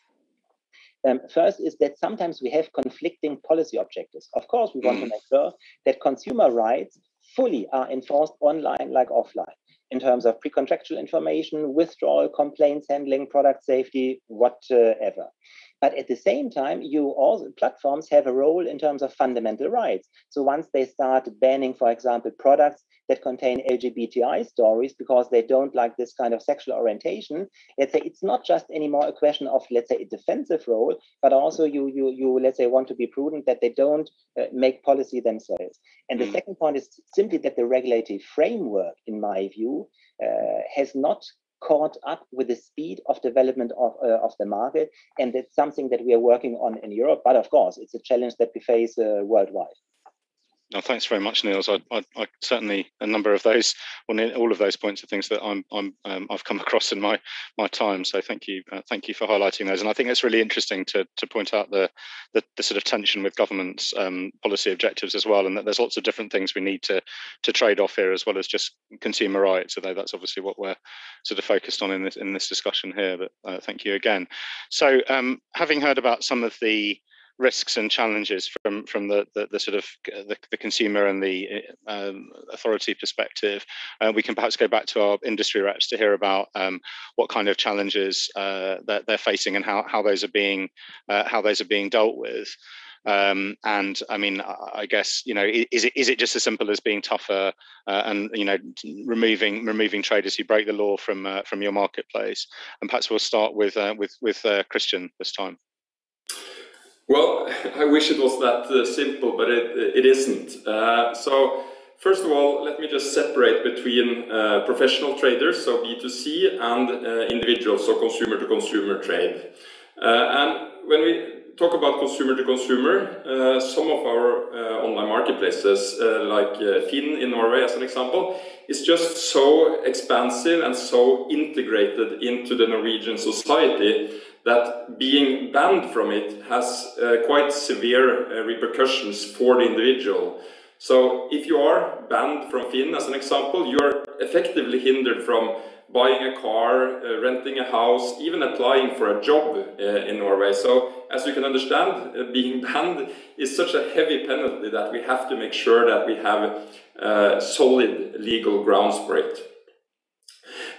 Um, first is that sometimes we have conflicting policy objectives. Of course, we want to make sure that consumer rights fully are enforced online like offline in terms of pre-contractual information, withdrawal, complaints handling, product safety, whatever. But at the same time, you all platforms have a role in terms of fundamental rights. So once they start banning, for example, products that contain LGBTI stories because they don't like this kind of sexual orientation. Let's say it's not just anymore a question of let's say a defensive role, but also you you you let's say want to be prudent that they don't uh, make policy themselves. And the mm. second point is simply that the regulatory framework, in my view, uh, has not caught up with the speed of development of, uh, of the market. And it's something that we are working on in Europe. But of course, it's a challenge that we face uh, worldwide. No, thanks very much, Nils. I, I, I, certainly a number of those, well, all of those points are things that I'm, I'm, um, I've come across in my my time. So thank you, uh, thank you for highlighting those. And I think it's really interesting to to point out the the, the sort of tension with government's um, policy objectives as well, and that there's lots of different things we need to to trade off here, as well as just consumer rights. Although that's obviously what we're sort of focused on in this in this discussion here. But uh, thank you again. So um, having heard about some of the risks and challenges from from the the, the sort of uh, the, the, consumer and the um, authority perspective. Uh, we can perhaps go back to our industry reps to hear about um, what kind of challenges uh, that they're facing and how how those are being uh, how those are being dealt with. Um, and I mean, I guess you know, is it is it just as simple as being tougher uh, and you know, removing removing traders who break the law from uh, from your marketplace? And perhaps we'll start with with with Christian this time. Well, I wish it was that uh, simple, but it, it isn't. Uh, so, first of all, let me just separate between uh, professional traders, so B2C, and uh, individuals, so consumer to consumer trade. Uh, and when we talk about consumer to consumer, uh, some of our online marketplaces, like Finn in Norway as an example, is just so expansive and so integrated into the Norwegian society that being banned from it has uh, quite severe uh, repercussions for the individual. So if you are banned from Finn, as an example, you are effectively hindered from buying a car, uh, renting a house, even applying for a job uh, in Norway. So as you can understand, uh, being banned is such a heavy penalty that we have to make sure that we have uh, solid legal grounds for it.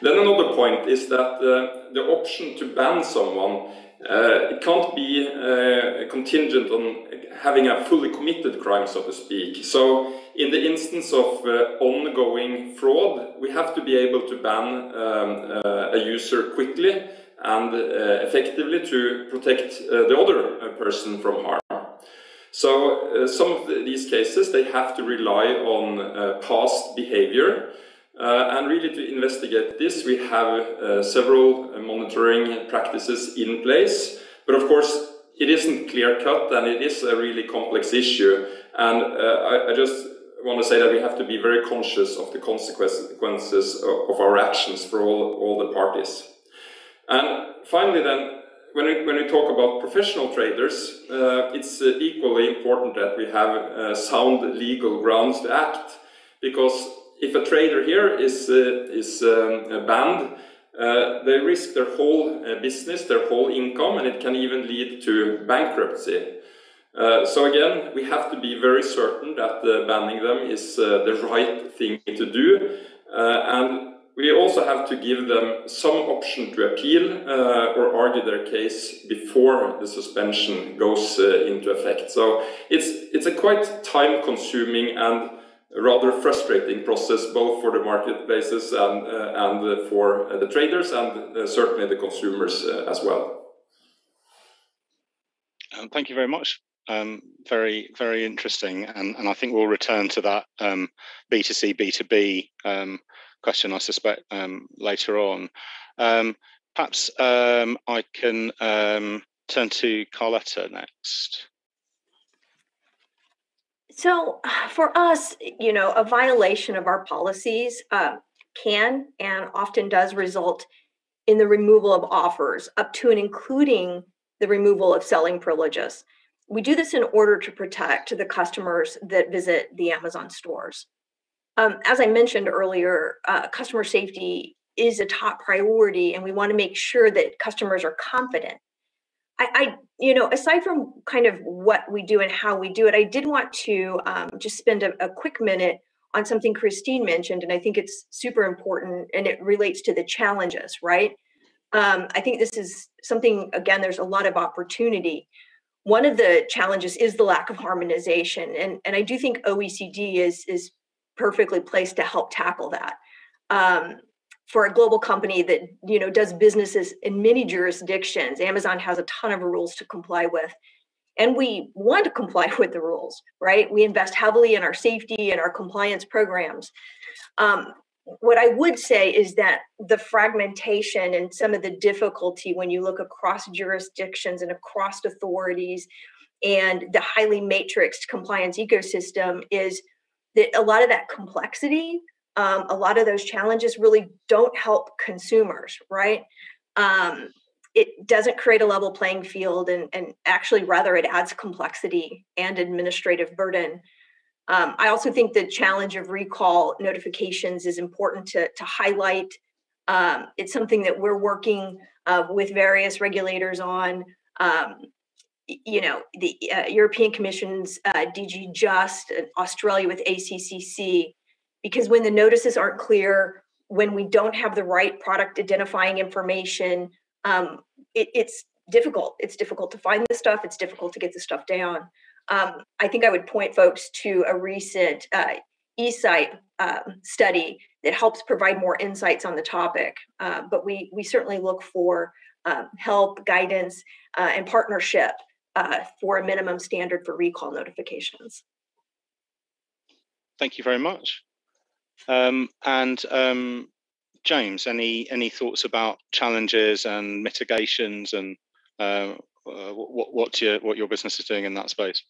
Then another point is that uh, the option to ban someone uh, it can't be uh, contingent on having a fully committed crime, so to speak. So, in the instance of uh, ongoing fraud, we have to be able to ban um, uh, a user quickly and uh, effectively to protect the other person from harm. So, some of the, these cases they have to rely on past behavior. Uh, and really to investigate this, we have uh, several uh, monitoring practices in place. But of course, it isn't clear cut and it is a really complex issue. And I, I, just want to say that we have to be very conscious of the consequences of, our actions for all, all the parties. And finally then, when we, when we talk about professional traders, uh, it's uh, equally important that we have uh, sound legal grounds to act because if a trader here is, uh, is um, banned, uh, they risk their whole uh, business, their whole income, and it can even lead to bankruptcy. Uh, so again, we have to be very certain that uh, banning them is uh, the right thing to do, and we also have to give them some option to appeal or argue their case before the suspension goes into effect. So it's it's a quite time-consuming and rather frustrating process both for the marketplaces and, uh, and for uh, the traders and uh, certainly the consumers as well. Um, thank you very much. Um, very, very interesting. And, and I think we'll return to that um, B2C, B2B um, question, I suspect, um, later on. Um, perhaps I can turn to Carletta next. So for us, you know, a violation of our policies uh, can and often does result in the removal of offers up to and including the removal of selling privileges. We do this in order to protect the customers that visit the Amazon stores. Um, as I mentioned earlier, uh, customer safety is a top priority, and we want to make sure that customers are confident I, I, you know, aside from kind of what we do and how we do it, I did want to um, just spend a, a quick minute on something Christine mentioned, and I think it's super important and it relates to the challenges, right? Um, I think this is something, again, there's a lot of opportunity. One of the challenges is the lack of harmonization. And, and I do think OECD is, is perfectly placed to help tackle that. Um, for a global company that you know does businesses in many jurisdictions, Amazon has a ton of rules to comply with. And we want to comply with the rules, right? We invest heavily in our safety and our compliance programs. Um, what I would say is that the fragmentation and some of the difficulty when you look across jurisdictions and across authorities and the highly matrixed compliance ecosystem is that a lot of that complexity, um, a lot of those challenges really don't help consumers, right? Um, it doesn't create a level playing field and, and actually rather it adds complexity and administrative burden. Um, I also think the challenge of recall notifications is important to, to highlight. Um, it's something that we're working uh, with various regulators on. Um, you know, the uh, European Commission's uh, DG Just, Australia with ACCC, because when the notices aren't clear, when we don't have the right product identifying information, um, it, it's difficult. It's difficult to find the stuff. It's difficult to get the stuff down. Um, I think I would point folks to a recent uh, eSite uh, study that helps provide more insights on the topic. Uh, but we we certainly look for um, help, guidance, uh, and partnership uh, for a minimum standard for recall notifications. Thank you very much. Um, and um, James, any any thoughts about challenges and mitigations and uh, uh, what what your what your business is doing in that space?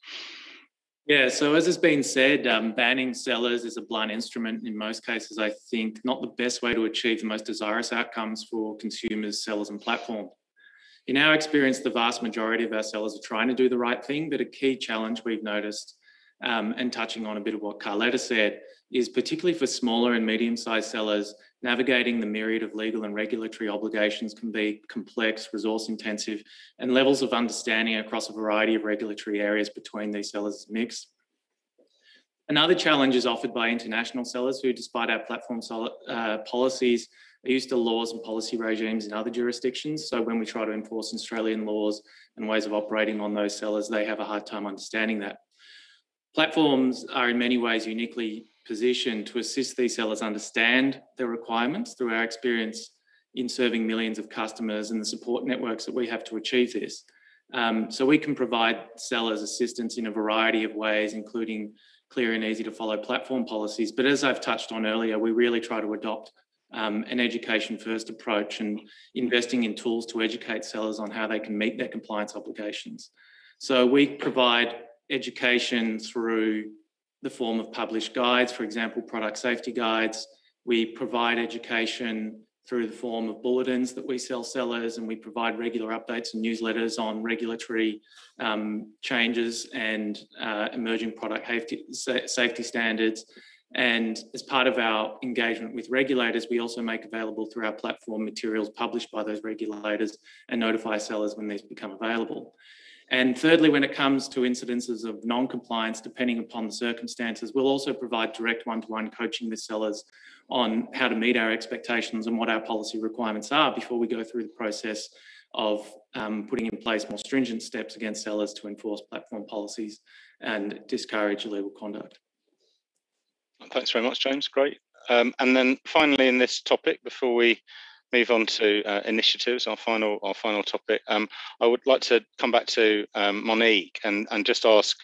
Yeah, so as has been said, um, banning sellers is a blunt instrument in most cases. I think not the best way to achieve the most desirous outcomes for consumers, sellers, and platforms. In our experience, the vast majority of our sellers are trying to do the right thing, but a key challenge we've noticed, um, and touching on a bit of what Carletta said, is particularly for smaller and medium-sized sellers, navigating the myriad of legal and regulatory obligations can be complex, resource intensive, and levels of understanding across a variety of regulatory areas between these sellers mix. Another challenge is offered by international sellers who, despite our platform uh, policies, are used to laws and policy regimes in other jurisdictions. So when we try to enforce Australian laws and ways of operating on those sellers, they have a hard time understanding that. Platforms are in many ways uniquely positioned to assist these sellers understand their requirements through our experience in serving millions of customers and the support networks that we have to achieve this. Um, so we can provide sellers assistance in a variety of ways, including clear and easy to follow platform policies. But as I've touched on earlier, we really try to adopt um, an education first approach and investing in tools to educate sellers on how they can meet their compliance obligations. So we provide education through the form of published guides, for example, product safety guides. We provide education through the form of bulletins that we sell sellers, and we provide regular updates and newsletters on regulatory um, changes and uh, emerging product safety standards. And as part of our engagement with regulators, we also make available through our platform materials published by those regulators and notify sellers when these become available. And thirdly, when it comes to incidences of non-compliance, depending upon the circumstances, we'll also provide direct one-to-one coaching with sellers on how to meet our expectations and what our policy requirements are before we go through the process of um, putting in place more stringent steps against sellers to enforce platform policies and discourage illegal conduct. Thanks very much, James. Great. Um, and then finally, in this topic, before we move on to uh, initiatives, our final our final topic, um, I would like to come back to um, Monique and and just ask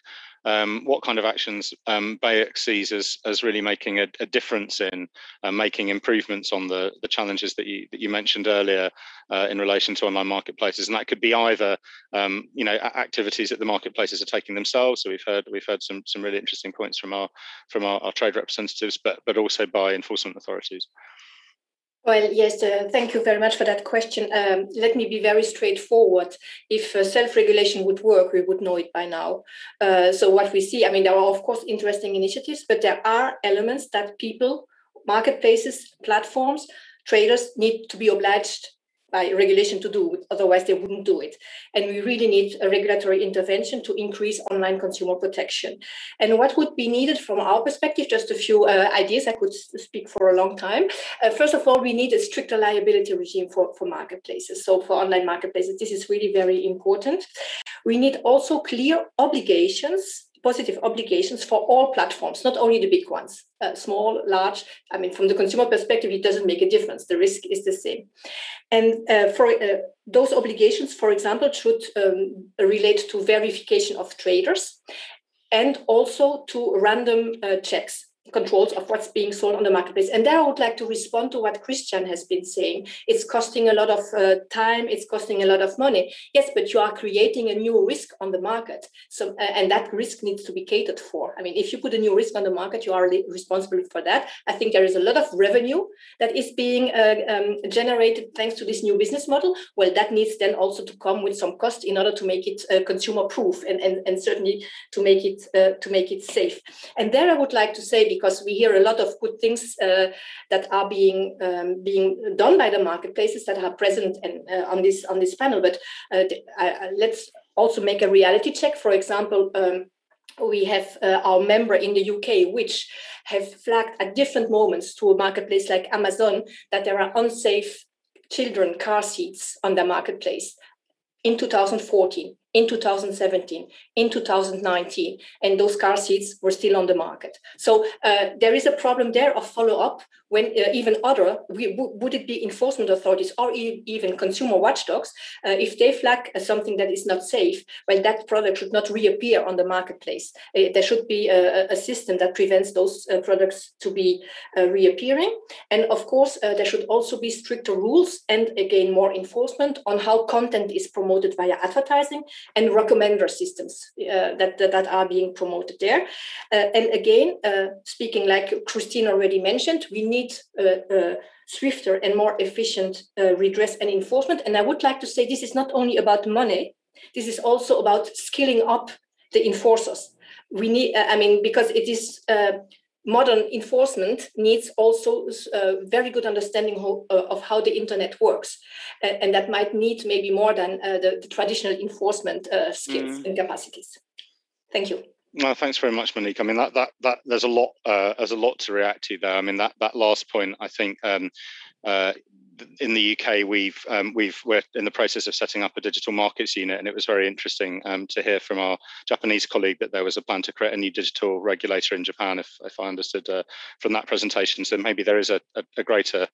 um, what kind of actions um, BEUC sees as, as really making a, a difference in uh, making improvements on the, the challenges that you that you mentioned earlier uh, in relation to online marketplaces, and that could be either um, you know activities that the marketplaces are taking themselves. So we've heard we've heard some some really interesting points from our from our, our trade representatives, but but also by enforcement authorities. Well, yes, uh, thank you very much for that question. Um, let me be very straightforward. If uh, self-regulation would work, we would know it by now. Uh, so what we see, I mean, there are of course interesting initiatives, but there are elements that people, marketplaces, platforms, traders need to be obliged by regulation to do, otherwise they wouldn't do it. And we really need a regulatory intervention to increase online consumer protection. And what would be needed from our perspective, just a few uh, ideas, I could speak for a long time. Uh, first of all, we need a stricter liability regime for, for marketplaces. So for online marketplaces, this is really very important. We need also clear obligations positive obligations for all platforms, not only the big ones, uh, small, large. I mean, from the consumer perspective, it doesn't make a difference. The risk is the same. And uh, for uh, those obligations, for example, should um, relate to verification of traders and also to random uh, checks controls of what's being sold on the marketplace. And there I would like to respond to what Christian has been saying. It's costing a lot of uh, time, it's costing a lot of money. Yes, but you are creating a new risk on the market. So, uh, and that risk needs to be catered for. I mean, if you put a new risk on the market, you are responsible for that. I think there is a lot of revenue that is being uh, um, generated thanks to this new business model. Well, that needs then also to come with some cost in order to make it uh, consumer proof and, and, and certainly to make it uh, to make it safe. And there I would like to say, because we hear a lot of good things uh, that are being um, being done by the marketplaces that are present and uh, on this on this panel. But uh, let's also make a reality check. For example. Um, we have uh, our member in the UK, which have flagged at different moments to a marketplace like Amazon that there are unsafe children car seats on the marketplace in 2014 in 2017, in 2019, and those car seats were still on the market. So uh, there is a problem there of follow up when uh, even other, we, would it be enforcement authorities or e even consumer watchdogs, uh, if they flag something that is not safe, well, that product should not reappear on the marketplace. Uh, there should be a, a, system that prevents those uh, products to be uh, reappearing. And of course, there should also be stricter rules and again, more enforcement on how content is promoted via advertising and recommender systems uh, that, that, are being promoted there. Uh, and again, uh, speaking like Christine already mentioned, we need swifter and more efficient redress and enforcement. And I would like to say this is not only about money, this is also about skilling up the enforcers. We need, I mean, because it is modern enforcement needs also a uh, very good understanding uh, of how the internet works. And that might need maybe more than uh, the, the, traditional enforcement skills mm. and capacities. Thank you. No, thanks very much, Monique. I mean, that that that there's a lot uh, there's a lot to react to there. I mean, that that last point, I think, um, in the UK, we've um, we've we're in the process of setting up a digital markets unit, and it was very interesting um, to hear from our Japanese colleague that there was a plan to create a new digital regulator in Japan. If if I understood uh, from that presentation, so maybe there is a, a, a greater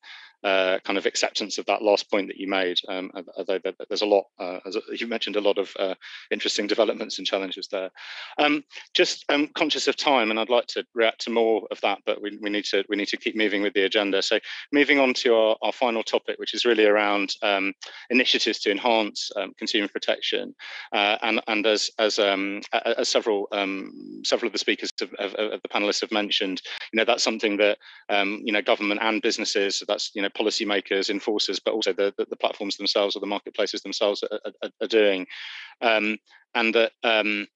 uh, kind of acceptance of that last point that you made. Um, although there's a lot, uh, as you mentioned, a lot of uh, interesting developments and challenges there. Um, just um, conscious of time, and I'd like to react to more of that, but we, we need to we need to keep moving with the agenda. So moving on to our, our final topic, which is really around um, initiatives to enhance um, consumer protection, uh, and and as as um, as several several of the speakers of, of, of, the panelists have mentioned, you know that's something that you know government and businesses, so that's you know policymakers, enforcers, but also the, the, the platforms themselves or the marketplaces themselves are, are, are doing. Um, and that um,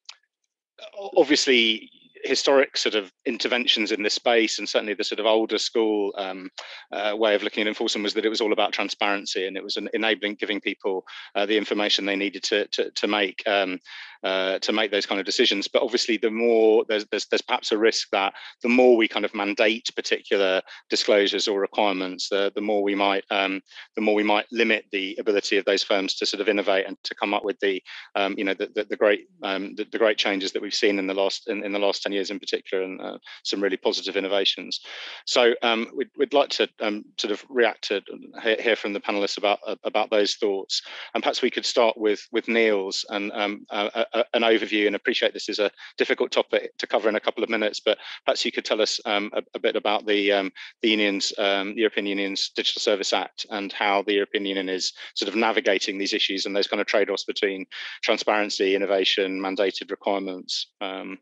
obviously historic sort of interventions in this space and certainly the sort of older school um, uh, way of looking at enforcement was that it was all about transparency and it was enabling giving people uh, the information they needed to to, to make um, uh, to make those kind of decisions. But obviously, the more there's, there's, there's perhaps a risk that the more we kind of mandate particular disclosures or requirements, the the more we might um, the more we might limit the ability of those firms to sort of innovate and to come up with the um, you know the, the, the great um, the, the, great changes that we've seen in the last in, in the last 10 years in particular and uh, some really positive innovations. So um, we'd, we'd like to um, sort of react to hear, from the panelists about uh, about those thoughts and perhaps we could start with with Nils and um, uh, an overview and appreciate this is a difficult topic to cover in a couple of minutes, but perhaps you could tell us um, a, a, bit about the, um, the union's, um, European Union's Digital Service Act and how the European Union is sort of navigating these issues and those kind of trade-offs between transparency, innovation, mandated requirements. Um,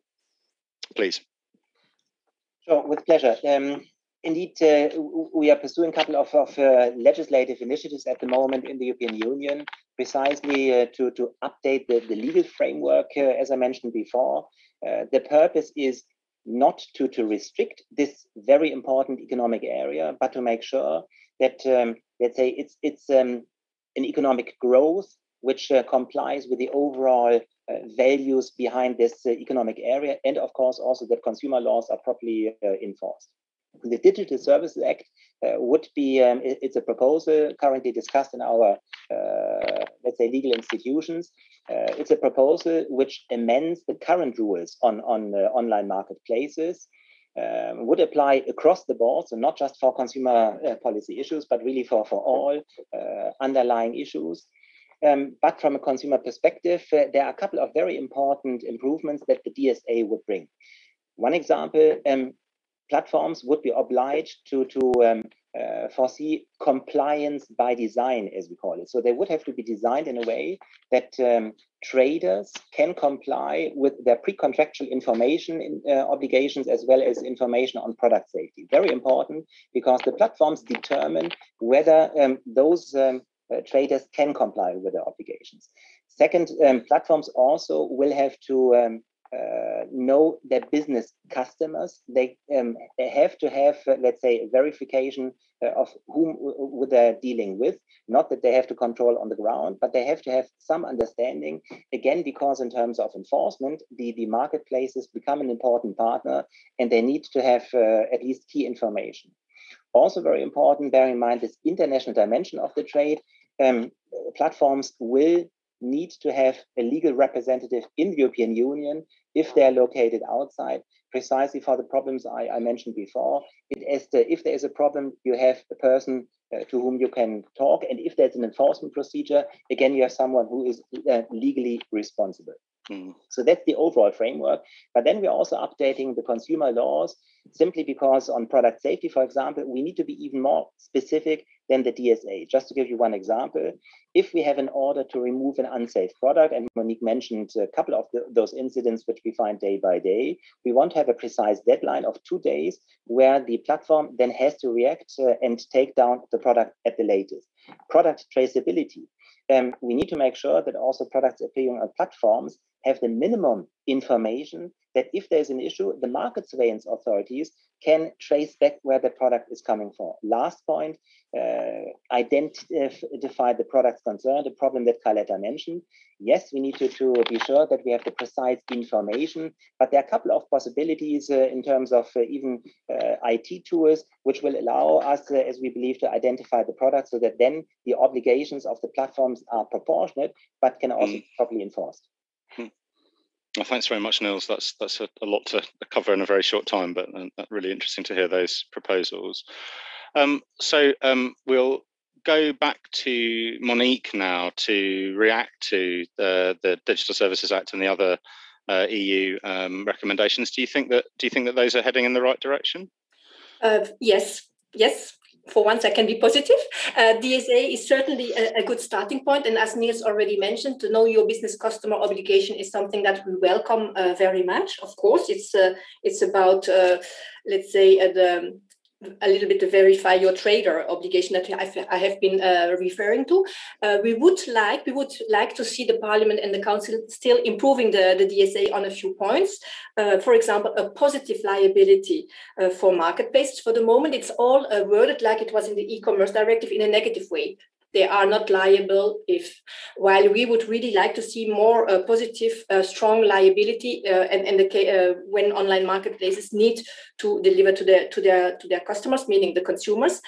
please. Sure, with pleasure. Um, indeed, uh, we are pursuing a couple of, of uh, legislative initiatives at the moment in the European Union, precisely uh, to, to update the, the legal framework, uh, as I mentioned before. Uh, the purpose is not to, to restrict this very important economic area, but to make sure that, um, let's say, it's, it's um, an economic growth which uh, complies with the overall values behind this economic area, and of course also that consumer laws are properly enforced. The Digital Services Act uh, would be, um, it, it's a proposal currently discussed in our, uh, let's say, legal institutions. Uh, it's a proposal which amends the current rules on, on online marketplaces. Um, would apply across the board, so not just for consumer uh, policy issues, but really for, for all uh, underlying issues. Um, but from a consumer perspective, uh, there are a couple of very important improvements that the DSA would bring. One example, um, platforms would be obliged to, to um, uh, foresee compliance by design, as we call it. So they would have to be designed in a way that um, traders can comply with their pre-contractual information in, uh, obligations as well as information on product safety. Very important because the platforms determine whether um, those um, uh, traders can comply with their obligations. Second, um, platforms also will have to um, uh, know their business customers. They, um, they have to have, uh, let's say, a verification uh, of whom they're dealing with. Not that they have to control on the ground, but they have to have some understanding. Again, because in terms of enforcement, the, the marketplaces become an important partner and they need to have uh, at least key information. Also very important, bear in mind this international dimension of the trade um, platforms will need to have a legal representative in the European Union if they're located outside, precisely for the problems I, I mentioned before. It is the, if there is a problem, you have a person uh, to whom you can talk. And if there's an enforcement procedure, again, you have someone who is uh, legally responsible. Mm. So that's the overall framework. But then we're also updating the consumer laws simply because on product safety, for example, we need to be even more specific than the DSA. Just to give you one example, if we have an order to remove an unsafe product, and Monique mentioned a couple of the, those incidents which we find day by day, we want to have a precise deadline of two days where the platform then has to react uh, and take down the product at the latest. Product traceability. Um, we need to make sure that also products appearing on platforms have the minimum information that if there's an issue, the market surveillance authorities can trace back where the product is coming from. Last point, uh, identify the products concerned, the problem that Carletta mentioned. Yes, we need to, to be sure that we have the precise information, but there are a couple of possibilities uh, in terms of uh, even uh, IT tools, which will allow us, uh, as we believe, to identify the product so that then the obligations of the platforms are proportionate, but can also mm. be properly enforced. Well, thanks very much, Nils. That's that's a, a, lot to cover in a very short time, but uh, really interesting to hear those proposals. Um, so um, we'll go back to Monique now to react to the, the Digital Services Act and the other uh, EU um, recommendations. Do you think that do you think that those are heading in the right direction? Uh, yes, yes, for once I can be positive. Uh, DSA is certainly a, a, good starting point, and as Nils already mentioned, to know your business customer obligation is something that we welcome uh, very much. Of course, it's uh, it's about uh, let's say uh, the a little bit to verify your trader obligation that I have been uh, referring to. Uh, we would like we would like to see the Parliament and the Council still improving the, the DSA on a few points. Uh, for example, a positive liability uh, for marketplaces. For the moment, it's all uh, worded like it was in the e-commerce directive in a negative way they are not liable if while we would really like to see more uh, positive uh, strong liability uh, and, and the, uh, when online marketplaces need to deliver to their to their to their customers meaning the consumers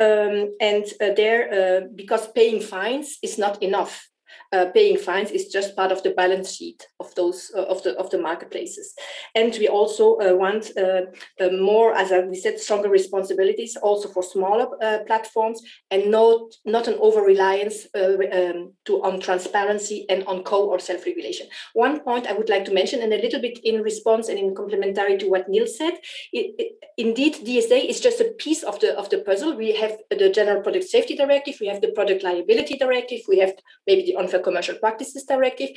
um, and uh, there because paying fines is not enough uh, paying fines is just part of the balance sheet of those uh, of the of the marketplaces. And we also uh, want uh, uh, more as we said stronger responsibilities also for smaller platforms and not not an over reliance um, to on transparency and on co or self regulation one point i would like to mention and a little bit in response and in complementary to what neil said it, it, indeed dsa is just a piece of the of the puzzle. We have the general product safety directive we have the product liability directive we have maybe the unfair Commercial Practices Directive.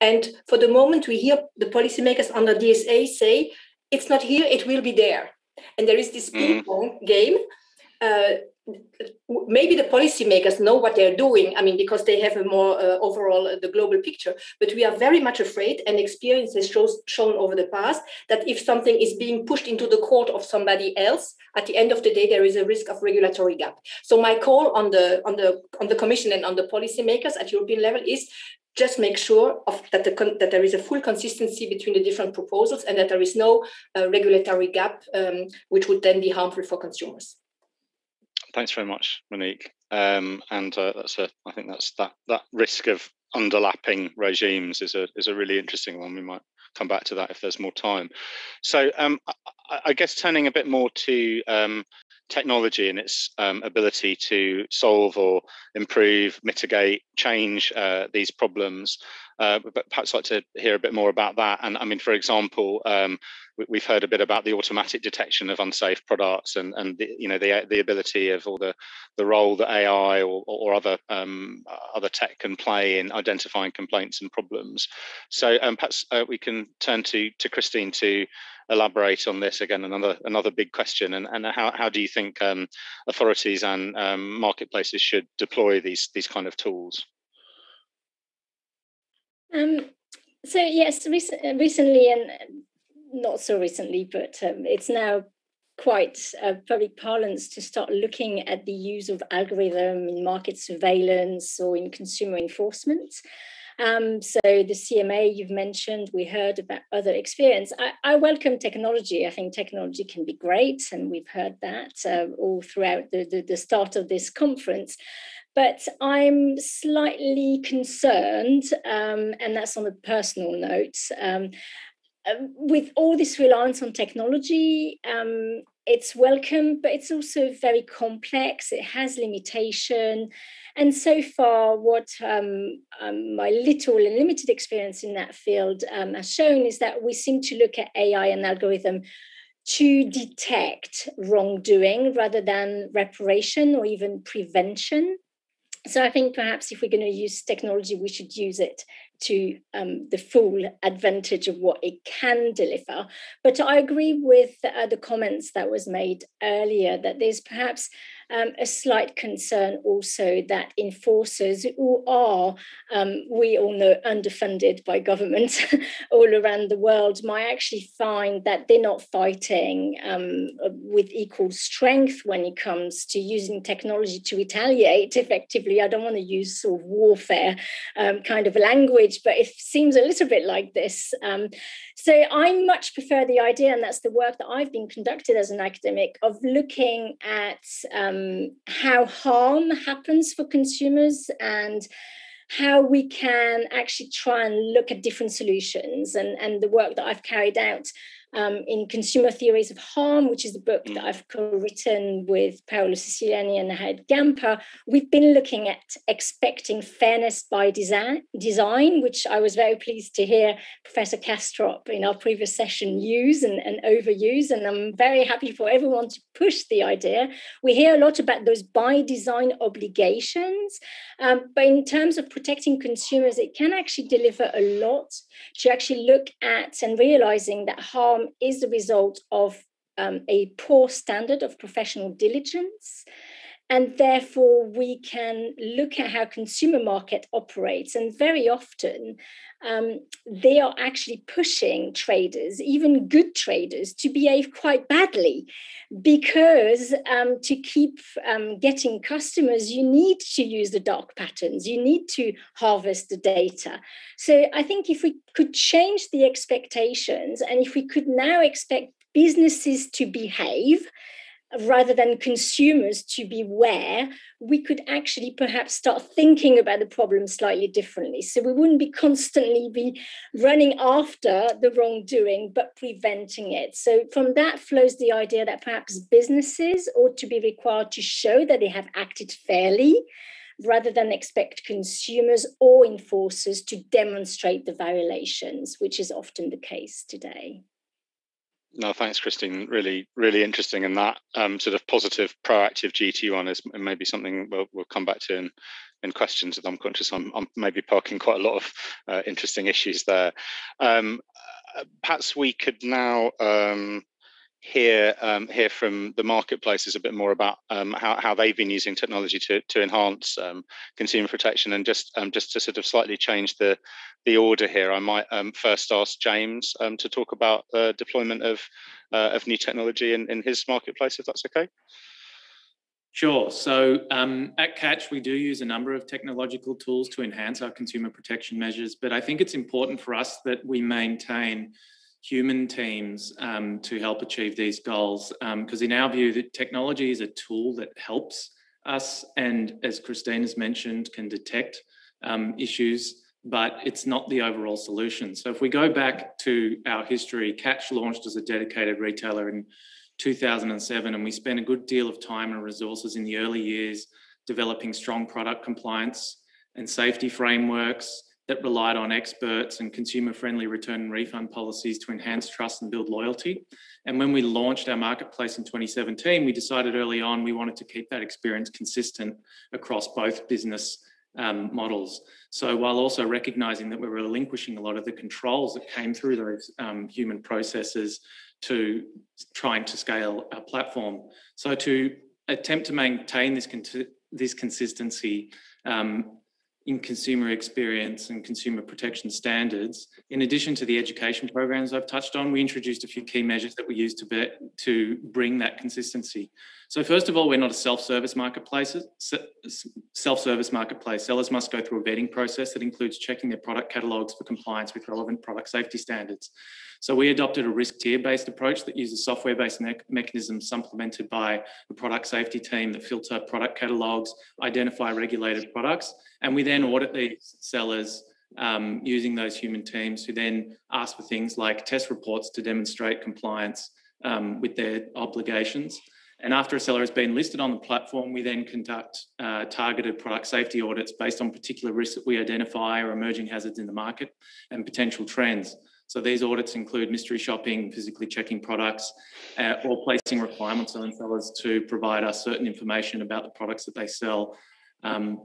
And for the moment, we hear the policymakers under DSA say, it's not here, it will be there. And there is this mm-hmm. ping pong game. Uh, maybe the policymakers know what they're doing i mean because they have a more uh, overall uh, the global picture but we are very much afraid and experience has shows, shown over the past that if something is being pushed into the court of somebody else at the end of the day there is a risk of regulatory gap. So my call on the on the on the commission and on the policymakers at european level is just make sure of that, the, that there is a full consistency between the different proposals and that there is no uh, regulatory gap um, which would then be harmful for consumers thanks very much, Monique. Um, and uh, that's a, I think that's that that risk of underlapping regimes is a is a really interesting one. We might come back to that if there's more time. So um, I, I, guess turning a bit more to um, technology and its um, ability to solve or improve, mitigate, change uh, these problems. Uh, but perhaps like to hear a bit more about that. And I mean, for example, um, we, have heard a bit about the automatic detection of unsafe products and and the, you know the the ability of all the the role that AI or or other um, other tech can play in identifying complaints and problems. So um, perhaps uh, we can turn to to Christine to elaborate on this again another another big question and, and how, how do you think um, authorities and um, marketplaces should deploy these these kind of tools um, so yes recent, recently and not so recently but um, it's now quite uh, public parlance to start looking at the use of algorithm in market surveillance or in consumer enforcement um, so the CMA you've mentioned, we heard about other experience. I, I, welcome technology. I think technology can be great, and we've heard that uh, all throughout the, the, the start of this conference. But I'm slightly concerned, um, and that's on a personal note. Um, uh, with all this reliance on technology, um, it's welcome, but it's also very complex. It has limitation. And so far, what um, um, my little and limited experience in that field um, has shown is that we seem to look at AI and algorithm to detect wrongdoing rather than reparation or even prevention. So I think perhaps if we're going to use technology, we should use it to um, the full advantage of what it can deliver. But I agree with uh, the comments that was made earlier that there's perhaps um, a slight concern also that enforcers who are, um, we all know, underfunded by governments all around the world might actually find that they're not fighting um, with equal strength when it comes to using technology to retaliate effectively. I don't want to use sort of warfare um, kind of language, but it seems a little bit like this. Um, so I much prefer the idea, and that's the work that I've been conducted as an academic, of looking at um, Um, how harm happens for consumers and how we can actually try and look at different solutions and, and the work that I've carried out um, in Consumer Theories of Harm, which is a book that mm. I've co-written with Paolo Siciliani and Harriet Gamper, we've been looking at expecting fairness by design, design, which I was very pleased to hear Professor Kastrup in our previous session use and, and overuse. And I'm very happy for everyone to push the idea. We hear a lot about those by design obligations, um, but in terms of protecting consumers, it can actually deliver a lot to actually look at and realizing that harm is the result of um, a poor standard of professional diligence. And therefore, we can look at how consumer market operates. And very often, um, they are actually pushing traders, even good traders, to behave quite badly because um, to keep um, getting customers, you need to use the dark patterns, you need to harvest the data. So I think if we could change the expectations and if we could now expect businesses to behave rather than consumers to beware, we could actually perhaps start thinking about the problem slightly differently. So we wouldn't be constantly be running after the wrongdoing, but preventing it. So from that flows the idea that perhaps businesses ought to be required to show that they have acted fairly rather than expect consumers or enforcers to demonstrate the violations, which is often the case today. No, thanks, Christine. Really, really interesting. And that um, sort of positive, proactive GT one is maybe something we'll, we'll come back to in, in questions. I'm conscious I'm, I'm maybe parking quite a lot of uh, interesting issues there. Um, uh, perhaps we could now um, hear um, hear from the marketplaces a bit more about um, how, how they've been using technology to to enhance um, consumer protection and just um, just to sort of slightly change the the order here I might um, first ask James um, to talk about the deployment of uh, of new technology in, in his marketplace if that's okay Sure. So at Catch, we do use a number of technological tools to enhance our consumer protection measures, but I think it's important for us that we maintain human teams um, to help achieve these goals. Because um, in our view, that technology is a tool that helps us and, as Christine has mentioned, can detect um, issues, but it's not the overall solution. So if we go back to our history, Catch launched as a dedicated retailer in 2007, and we spent a good deal of time and resources in the early years developing strong product compliance and safety frameworks that relied on experts and consumer-friendly return and refund policies to enhance trust and build loyalty. And when we launched our marketplace in 2017, we decided early on we wanted to keep that experience consistent across both business um, models. So while also recognizing that we're relinquishing a lot of the controls that came through those um, human processes to trying to scale our platform. So to attempt to maintain this, this consistency, um, in consumer experience and consumer protection standards. In addition to the education programs I've touched on, we introduced a few key measures that we use to, be, to bring that consistency. So first of all, we're not a self-service marketplace. Self-service marketplace. Sellers must go through a vetting process that includes checking their product catalogues for compliance with relevant product safety standards. So we adopted a risk tier-based approach that uses software-based me mechanisms supplemented by a product safety team that filter product catalogues, identify regulated products, and we then audit these sellers um, using those human teams who then ask for things like test reports to demonstrate compliance um, with their obligations. And after a seller has been listed on the platform, we then conduct uh, targeted product safety audits based on particular risks that we identify or emerging hazards in the market and potential trends. So these audits include mystery shopping, physically checking products, uh, or placing requirements on sellers to provide us certain information about the products that they sell. Um,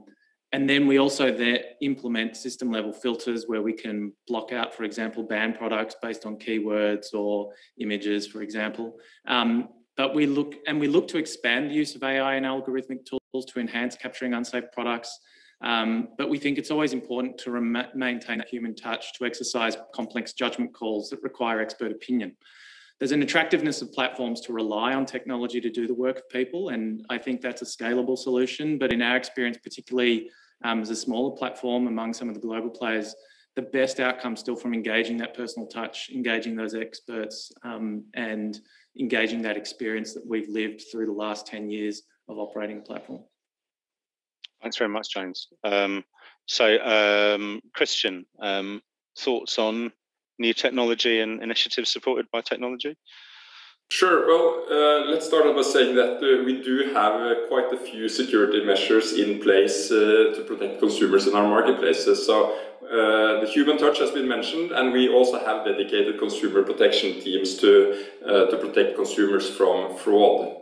and then we also there implement system level filters where we can block out, for example, banned products based on keywords or images, for example. Um, but we look and we look to expand the use of AI and algorithmic tools to enhance capturing unsafe products. Um, but we think it's always important to maintain a human touch to exercise complex judgment calls that require expert opinion. There's an attractiveness of platforms to rely on technology to do the work of people, and I think that's a scalable solution. But in our experience, particularly um, as a smaller platform among some of the global players, the best outcome still from engaging that personal touch, engaging those experts, um, and engaging that experience that we've lived through the last 10 years of operating the platform. Thanks very much, James. Um, so, um, Christian, um, thoughts on new technology and initiatives supported by technology? Sure. Well, uh, let's start by saying that uh, we do have uh, quite a few security measures in place to protect consumers in our marketplaces. So uh, the human touch has been mentioned, and we also have dedicated consumer protection teams to uh, to protect consumers from fraud.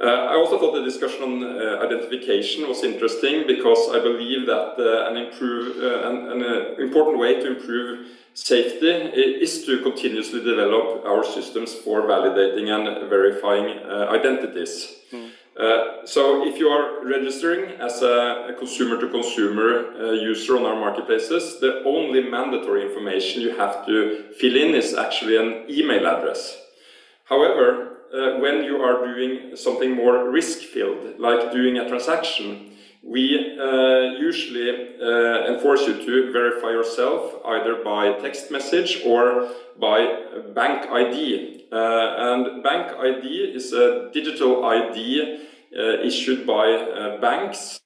I also thought the discussion on identification was interesting because I believe that an improve an, an important way to improve Safety is to continuously develop our systems for validating and verifying uh, identities. Mm. Uh, so if you are registering as a consumer-to-consumer -consumer, uh, user on our marketplaces, the only mandatory information you have to fill in is actually an email address. However, uh, when you are doing something more risk-filled, like doing a transaction, we uh, usually uh, enforce you to verify yourself either by text message or by bank ID. Uh, and bank ID is a digital ID uh, issued by uh, banks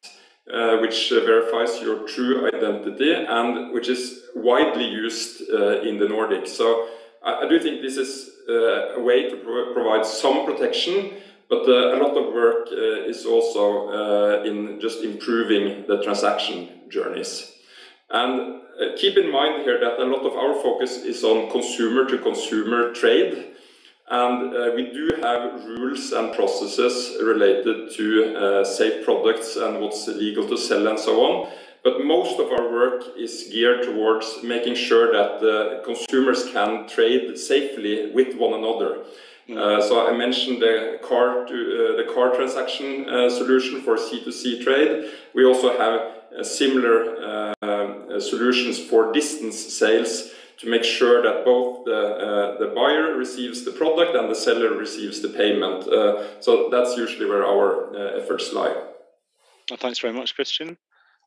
uh, which verifies your true identity and which is widely used in the Nordics. So I, I, do think this is a way to pro provide some protection but uh, a lot of work uh, is also uh, in just improving the transaction journeys. And keep in mind here that a lot of our focus is on consumer to consumer trade. And uh, we do have rules and processes related to uh, safe products and what's legal to sell and so on. But most of our work is geared towards making sure that uh, consumers can trade safely with one another. Uh, so I mentioned the car to, uh, the car transaction uh, solution for C2C trade. We also have similar solutions for distance sales to make sure that both the, the buyer receives the product and the seller receives the payment. so that's usually where our efforts lie. Well, thanks very much, Christian.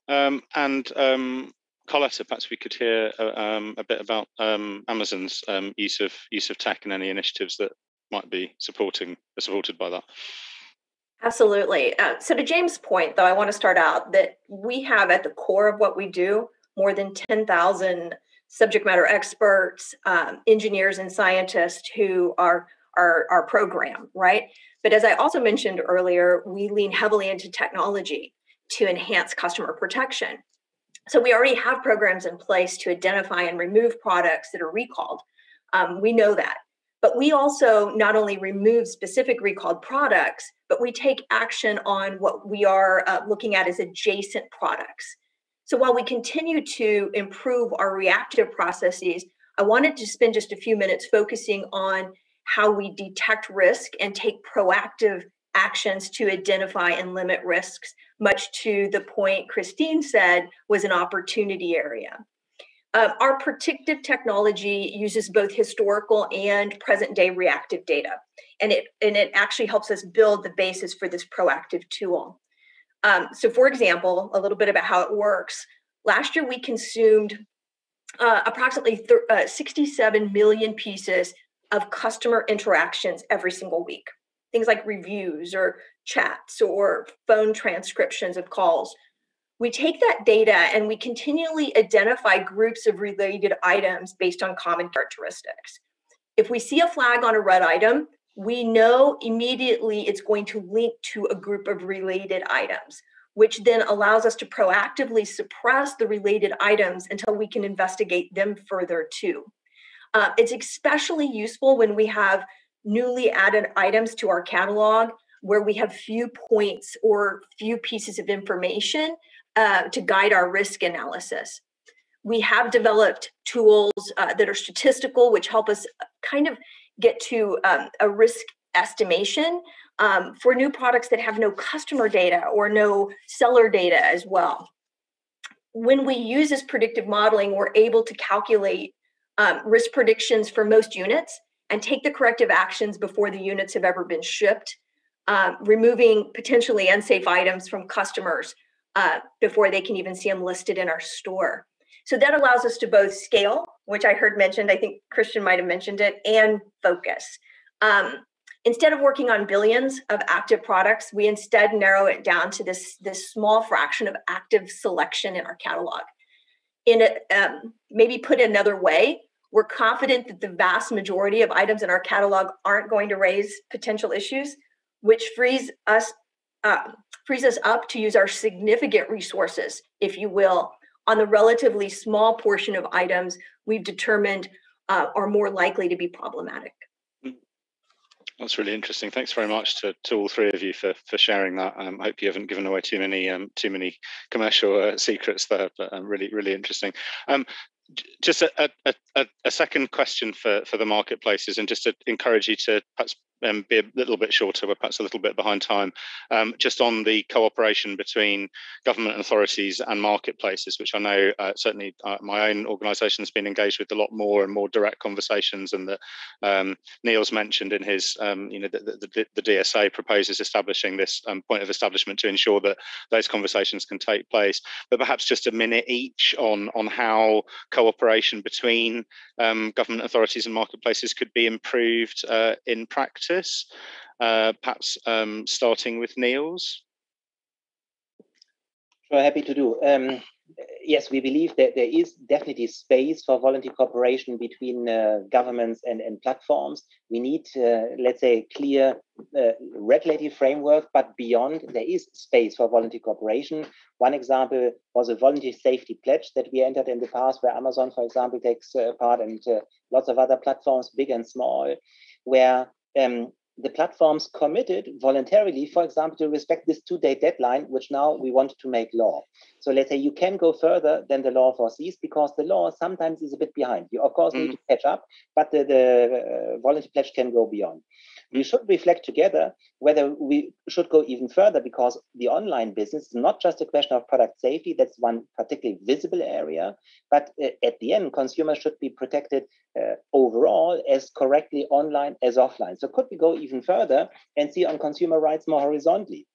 Um, and um, perhaps we could hear uh, um, a bit about um, Amazon's um, use of use of tech and any initiatives that might be supporting supported by that. Absolutely. Uh, so to James' point, though, I want to start out that we have at the core of what we do more than 10,000 subject matter experts, um, engineers, and scientists who are our, our program, right? But as I also mentioned earlier, we lean heavily into technology to enhance customer protection. So we already have programs in place to identify and remove products that are recalled. Um, we know that. But we also not only remove specific recalled products, but we take action on what we are uh, looking at as adjacent products. So while we continue to improve our reactive processes, I wanted to spend just a few minutes focusing on how we detect risk and take proactive actions to identify and limit risks, much to the point Christine said was an opportunity area. Uh, our predictive technology uses both historical and present day reactive data, and it, and it actually helps us build the basis for this proactive tool. Um, so for example, a little bit about how it works. Last year, we consumed uh, approximately uh, 67 million pieces of customer interactions every single week. Things like reviews or chats or phone transcriptions of calls. We take that data and we continually identify groups of related items based on common characteristics. If we see a flag on a red item, we know immediately it's going to link to a group of related items, which then allows us to proactively suppress the related items until we can investigate them further too. Uh, it's especially useful when we have newly added items to our catalog where we have few points or few pieces of information uh, to guide our risk analysis. We have developed tools uh, that are statistical, which help us kind of get to um, a risk estimation um, for new products that have no customer data or no seller data as well. When we use this predictive modeling, we're able to calculate um, risk predictions for most units and take the corrective actions before the units have ever been shipped, uh, removing potentially unsafe items from customers uh, before they can even see them listed in our store. So that allows us to both scale, which I heard mentioned, I think Christian might have mentioned it, and focus. Um, instead of working on billions of active products, we instead narrow it down to this, this small fraction of active selection in our catalog. In a, um, maybe put another way, we're confident that the vast majority of items in our catalog aren't going to raise potential issues, which frees us uh, frees us up to use our significant resources, if you will, on the relatively small portion of items we've determined uh, are more likely to be problematic. That's really interesting. Thanks very much to, to all three of you for, for sharing that. Um, I hope you haven't given away too many um, too many commercial uh, secrets there, but um, really really interesting. Just a, a, a, a, second question for, for the marketplaces and just to encourage you to perhaps um, be a little bit shorter, we're perhaps a little bit behind time, um, just on the cooperation between government authorities and marketplaces, which I know uh, certainly uh, my own organisation has been engaged with a lot more and more direct conversations, and that um, Nils mentioned in his, um, you know, the, the, the, DSA proposes establishing this um, point of establishment to ensure that those conversations can take place. But perhaps just a minute each on on how cooperation between um, government authorities and marketplaces could be improved uh, in practice uh, perhaps um, starting with Nils? Sure, happy to do. Um, yes, we believe that there is definitely space for voluntary cooperation between uh, governments and, and platforms. We need, uh, let's say, clear uh, regulatory framework, but beyond, there is space for voluntary cooperation. One example was a voluntary safety pledge that we entered in the past, where Amazon, for example, takes uh, part, and uh, lots of other platforms, big and small, where um, the platforms committed voluntarily, for example, to respect this two-day deadline, which now we want to make law. So let's say you can go further than the law foresees because the law sometimes is a bit behind. You of course mm need to catch up, but the, the uh, voluntary pledge can go beyond we should reflect together whether we should go even further because the online business is not just a question of product safety, that's one particularly visible area, but uh, at the end, consumers should be protected uh, overall as correctly online as offline. So could we go even further and see on consumer rights more horizontally?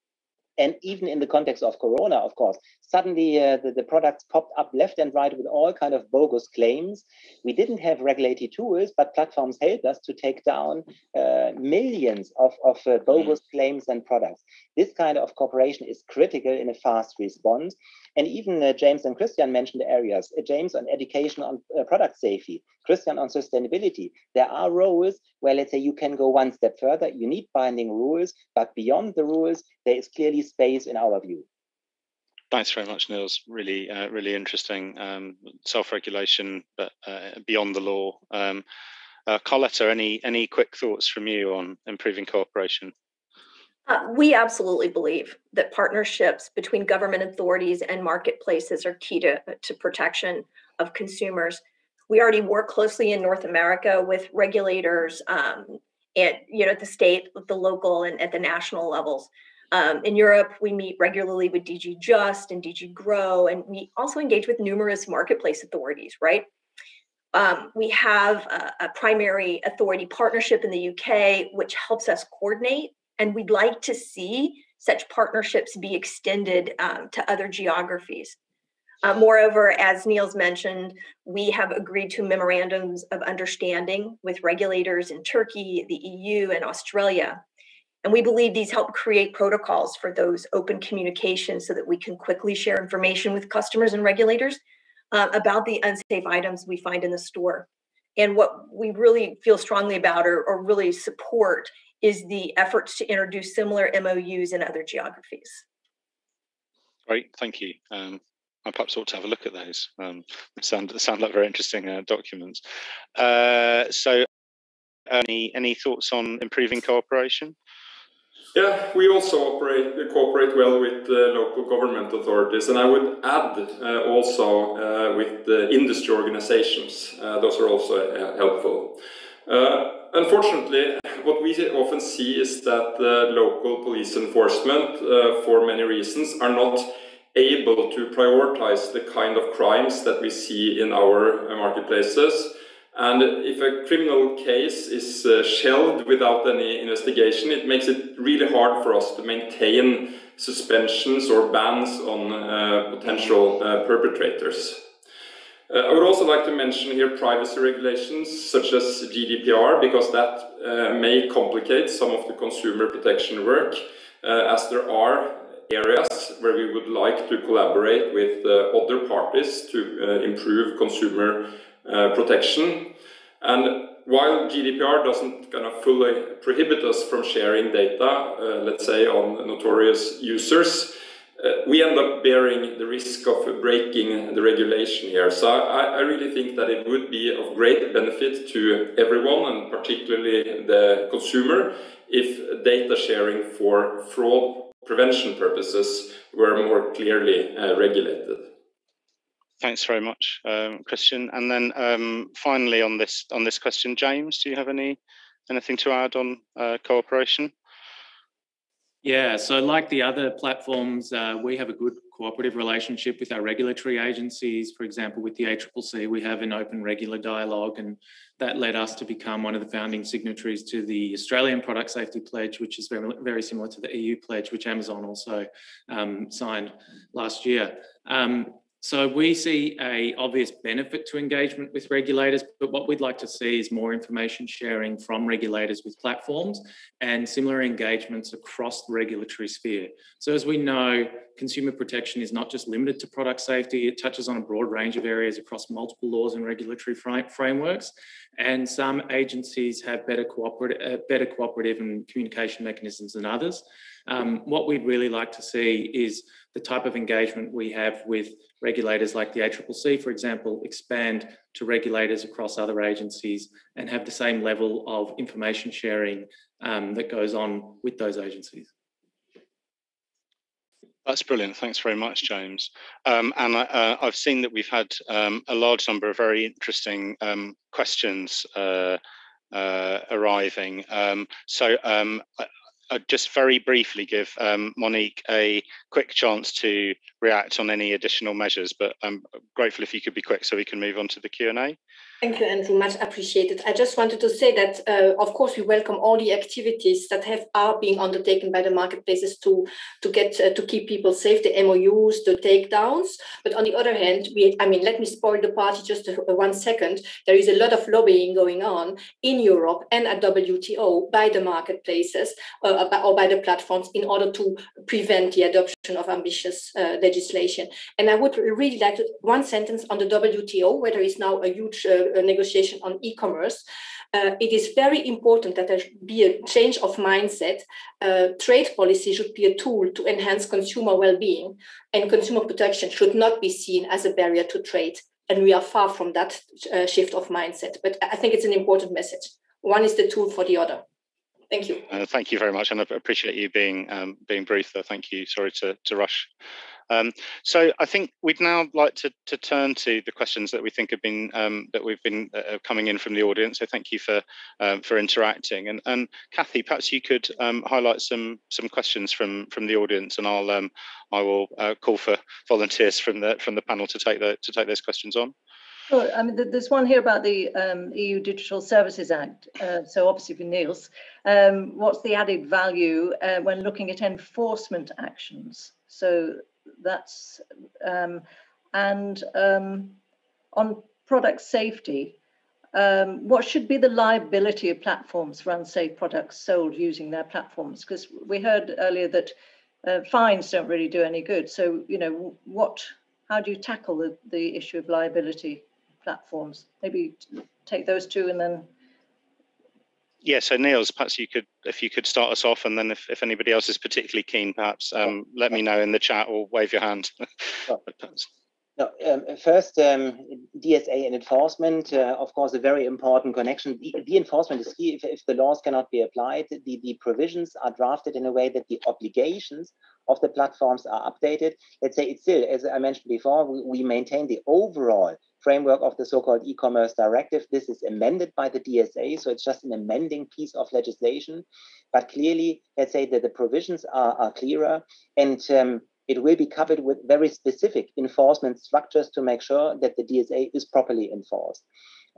And even in the context of Corona, of course, suddenly uh, the, the products popped up left and right with all kind of bogus claims. We didn't have regulatory tools, but platforms helped us to take down uh, millions of, of uh, bogus claims and products. This kind of cooperation is critical in a fast response. And even uh, James and Christian mentioned areas, uh, James on education on uh, product safety, Christian on sustainability. There are roles where, let's say, you can go one step further. You need binding rules, but beyond the rules, there is clearly space in our view. Thanks very much, Nils. Really, uh, really interesting. Um, self-regulation, but uh, beyond the law. Um, uh, Carletta, any any quick thoughts from you on improving cooperation? Uh, we absolutely believe that partnerships between government authorities and marketplaces are key to, to protection of consumers. We already work closely in North America with regulators um, at you know at the state, the local, and at the national levels. Um, in Europe, we meet regularly with DG Just and DG Grow, and we also engage with numerous marketplace authorities, right? Um, we have a, a, primary authority partnership in the UK, which helps us coordinate and we'd like to see such partnerships be extended um, to other geographies. Uh, moreover, as Nils mentioned, we have agreed to memorandums of understanding with regulators in Turkey, the EU, and Australia. And we believe these help create protocols for those open communications so that we can quickly share information with customers and regulators uh, about the unsafe items we find in the store. And what we really feel strongly about or, or really support is the efforts to introduce similar MOUs in other geographies. Great, thank you. Um, I perhaps ought to have a look at those. Um, sound sound like very interesting uh, documents. Uh, so, any any thoughts on improving cooperation? Yeah, we also operate cooperate well with uh, local government authorities, and I would add uh, also uh, with the industry organizations. Uh, those are also uh, helpful. Uh, unfortunately, what we often see is that local police enforcement, for many reasons, are not able to prioritize the kind of crimes that we see in our uh, marketplaces. And if a criminal case is uh, shelved without any investigation, it makes it really hard for us to maintain suspensions or bans on uh, potential uh, perpetrators. Uh, I would also like to mention here privacy regulations such as GDPR because that may complicate some of the consumer protection work as there are areas where we would like to collaborate with uh, other parties to uh, improve consumer uh, protection. And while GDPR doesn't kind of fully prohibit us from sharing data, let's say on notorious users, uh, we end up bearing the risk of breaking the regulation here. So I, I, really think that it would be of great benefit to everyone and particularly the consumer if data sharing for fraud prevention purposes were more clearly uh, regulated. Thanks very much, um, Christian. And then um, finally on this on this question, James, do you have any anything to add on uh, cooperation? Yeah, so like the other platforms, uh, we have a good cooperative relationship with our regulatory agencies. For example, with the ACCC, we have an open regular dialogue, and that led us to become one of the founding signatories to the Australian Product Safety Pledge, which is very, very similar to the EU pledge, which Amazon also um, signed last year. Um, so we see a obvious benefit to engagement with regulators, but what we'd like to see is more information sharing from regulators with platforms and similar engagements across the regulatory sphere. So as we know, consumer protection is not just limited to product safety, it touches on a broad range of areas across multiple laws and regulatory frameworks. And some agencies have better cooperative, uh, better cooperative and communication mechanisms than others. Um, what we'd really like to see is the type of engagement we have with regulators like the ACCC, for example, expand to regulators across other agencies and have the same level of information sharing um, that goes on with those agencies. That's brilliant. Thanks very much, James. Um, and uh, I've seen that we've had um, a large number of very interesting um, questions uh, uh, arriving. Um, so um, I'd just very briefly give um, Monique a quick chance to react on any additional measures, but I'm grateful if you could be quick so we can move on to the Q&A. Thank you, Andrew. Much appreciated. I just wanted to say that, uh, of course, we welcome all the activities that have are being undertaken by the marketplaces to to get uh, to keep people safe, the MOUs, the takedowns. But on the other hand, we, I mean, let me spoil the party just a one second. There is a lot of lobbying going on in Europe and at WTO by the marketplaces uh, or by the platforms in order to prevent the adoption of ambitious uh, legislation. And I would really like to one sentence on the WTO, where there is now a huge uh, negotiation on e-commerce, uh, it is very important that there be a change of mindset. Uh, trade policy should be a tool to enhance consumer well-being, and consumer protection should not be seen as a barrier to trade. And we are far from that uh, shift of mindset. But I think it's an important message. One is the tool for the other. Thank you. Uh, thank you very much, and I appreciate you being um, being brief there. Thank you. Sorry to to rush. Um, so I think we'd now like to, to turn to the questions that we think have been um, that we've been uh, coming in from the audience. So thank you for um, for interacting. And, and Kathy, perhaps you could um, highlight some some questions from from the audience, and I'll um, I will uh, call for volunteers from the from the panel to take the to take those questions on. Sure. I mean, there's one here about the um, EU Digital Services Act. Uh, so obviously for Nils, um, what's the added value uh, when looking at enforcement actions? So that's um, and um, on product safety, um, what should be the liability of platforms for unsafe products sold using their platforms? Because we heard earlier that uh, fines don't really do any good. So, you know, what, how do you tackle the, the issue of liability platforms? Maybe take those two and then yeah, so Nils, perhaps you could, if you could start us off, and then if, if anybody else is particularly keen, perhaps um, let me know in the chat or wave your hand. No, um, first, um, DSA and enforcement, uh, of course, a very important connection. The, the enforcement is key. If, if, the laws cannot be applied, the, the provisions are drafted in a way that the obligations of the platforms are updated. Let's say it's still, as I mentioned before, we, we maintain the overall framework of the so-called e-commerce directive. This is amended by the DSA, so it's just an amending piece of legislation. But clearly, let's say that the provisions are, are clearer and um, it will be covered with very specific enforcement structures to make sure that the DSA is properly enforced.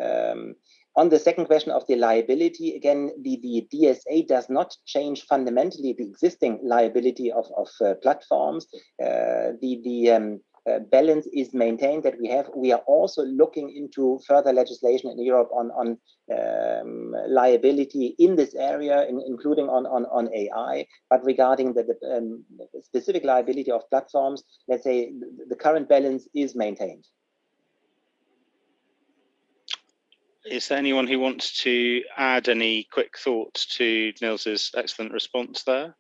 Um, on the second question of the liability, again, the, the DSA does not change fundamentally the existing liability of, of uh, platforms. Uh, the the um, uh, balance is maintained that we have. We are also looking into further legislation in Europe on, on um, liability in this area, in, including on, on, on AI. But regarding the, the um, specific liability of platforms, let's say the, the current balance is maintained. Is there anyone who wants to add any quick thoughts to Nils's excellent response there?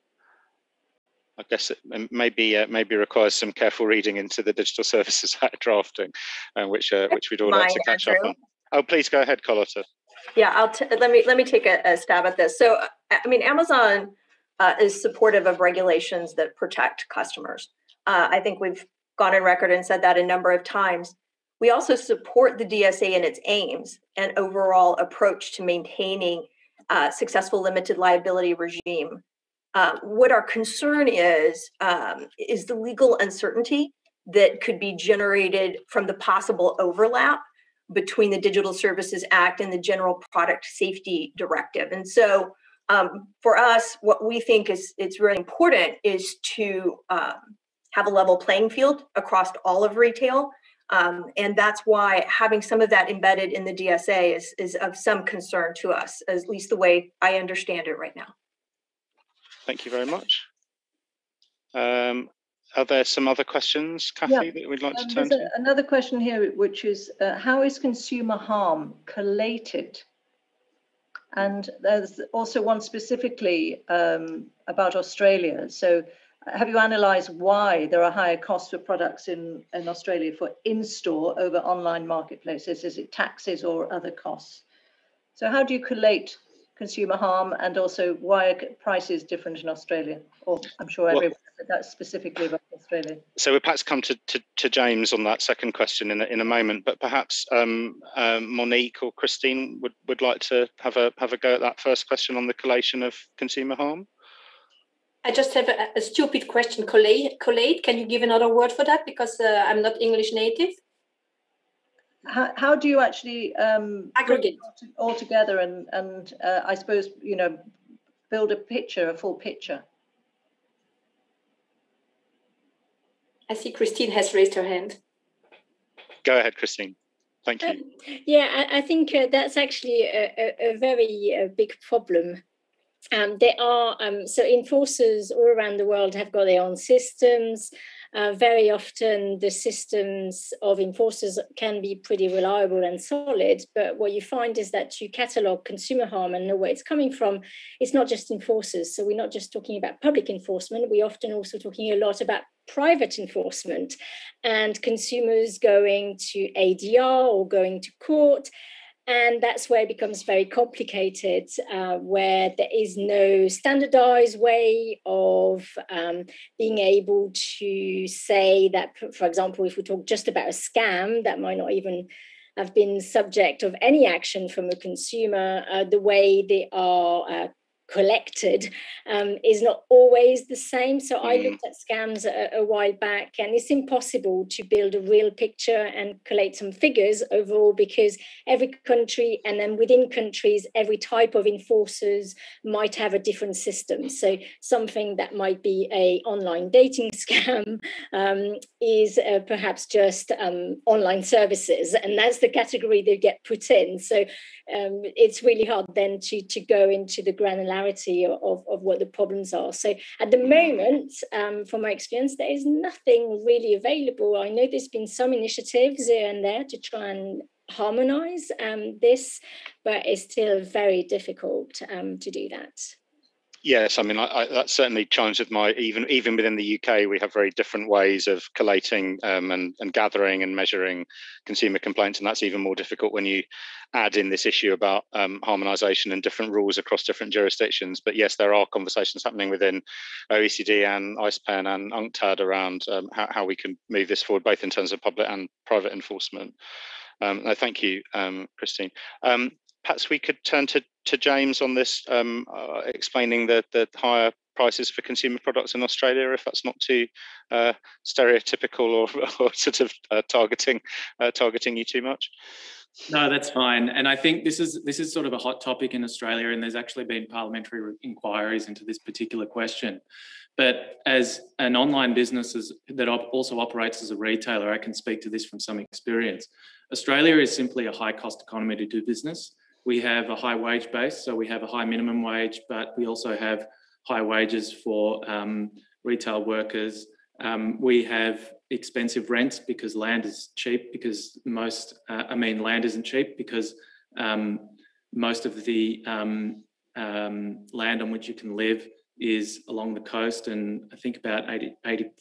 I guess it maybe uh, maybe requires some careful reading into the Digital Services Act drafting, uh, which uh, which we'd all like to catch Andrew. up on. Oh, please go ahead, Carletta. Yeah, I'll let me let me take a, a, stab at this. So, I mean, Amazon uh, is supportive of regulations that protect customers. Uh, I think we've gone on record and said that a number of times. We also support the DSA and its aims and overall approach to maintaining uh, successful limited liability regime uh, what our concern is, um, is the legal uncertainty that could be generated from the possible overlap between the Digital Services Act and the General Product Safety Directive. And so um, for us, what we think is it's really important is to um, have a level playing field across all of retail. Um, and that's why having some of that embedded in the DSA is, is of some concern to us, at least the way I understand it right now. Thank you very much. Um, are there some other questions, Kathy, yeah. that we'd like um, to turn to? Another question here, which is uh, how is consumer harm collated? And there's also one specifically um, about Australia. So have you analysed why there are higher costs for products in, in Australia for in-store over online marketplaces? Is it taxes or other costs? So how do you collate consumer harm and also why are prices different in Australia? Or I'm sure everyone, well, that's specifically about Australia. So we'll perhaps come to, to, to, James on that second question in a, in a moment, but perhaps um, um, Monique or Christine would, would like to have a have a go at that first question on the collation of consumer harm. I just have a, a stupid question. Collate, collate, can you give another word for that? Because uh, I'm not English native. How, how do you actually um, aggregate all together and and uh, I suppose you know build a picture, a full picture? I see Christine has raised her hand. Go ahead, Christine. Thank you. Uh, yeah, I, I think uh, that's actually a, a, a very uh, big problem. Um, there are um, so enforcers all around the world have got their own systems. Uh, very often the systems of enforcers can be pretty reliable and solid, but what you find is that to catalog consumer harm and know where it's coming from, it's not just enforcers. So we're not just talking about public enforcement, we're often also talking a lot about private enforcement and consumers going to ADR or going to court and that's where it becomes very complicated, uh, where there is no standardized way of um, being able to say that, for example, if we talk just about a scam, that might not even have been subject of any action from a consumer, uh, the way they are uh, collected um, is not always the same. So mm. I looked at scams a, a, while back, and it's impossible to build a real picture and collate some figures overall because every country and then within countries, every type of enforcers might have a different system. So something that might be a online dating scam um, is uh, perhaps just um, online services, and that's the category they get put in. So um, it's really hard then to to go into the granularity of, of what the problems are. So at the moment, um, from my experience, there is nothing really available. I know there's been some initiatives here and there to try and harmonize um, this, but it's still very difficult um, to do that. Yes, I mean I, I, that certainly chimes with my even even within the UK we have very different ways of collating um, and, and gathering and measuring consumer complaints, and that's even more difficult when you add in this issue about um, harmonisation and different rules across different jurisdictions. But yes, there are conversations happening within OECD and ICPEN and UNCTAD around um, how, how, we can move this forward, both in terms of public and private enforcement. Um, no, thank you, um, Christine. Um, perhaps we could turn to, to James on this, um, uh, explaining the, the higher prices for consumer products in Australia, if that's not too uh, stereotypical or, or, sort of uh, targeting uh, targeting you too much. No, that's fine. And I think this is this is sort of a hot topic in Australia, and there's actually been parliamentary inquiries into this particular question. But as an online business that also operates as a retailer, I can speak to this from some experience. Australia is simply a high cost economy to do business we have a high wage base, so we have a high minimum wage, but we also have high wages for um, retail workers. Um, we have expensive rents because land is cheap because most, uh, I mean, land isn't cheap because um, most of the um, um, land on which you can live is along the coast and I think about 80,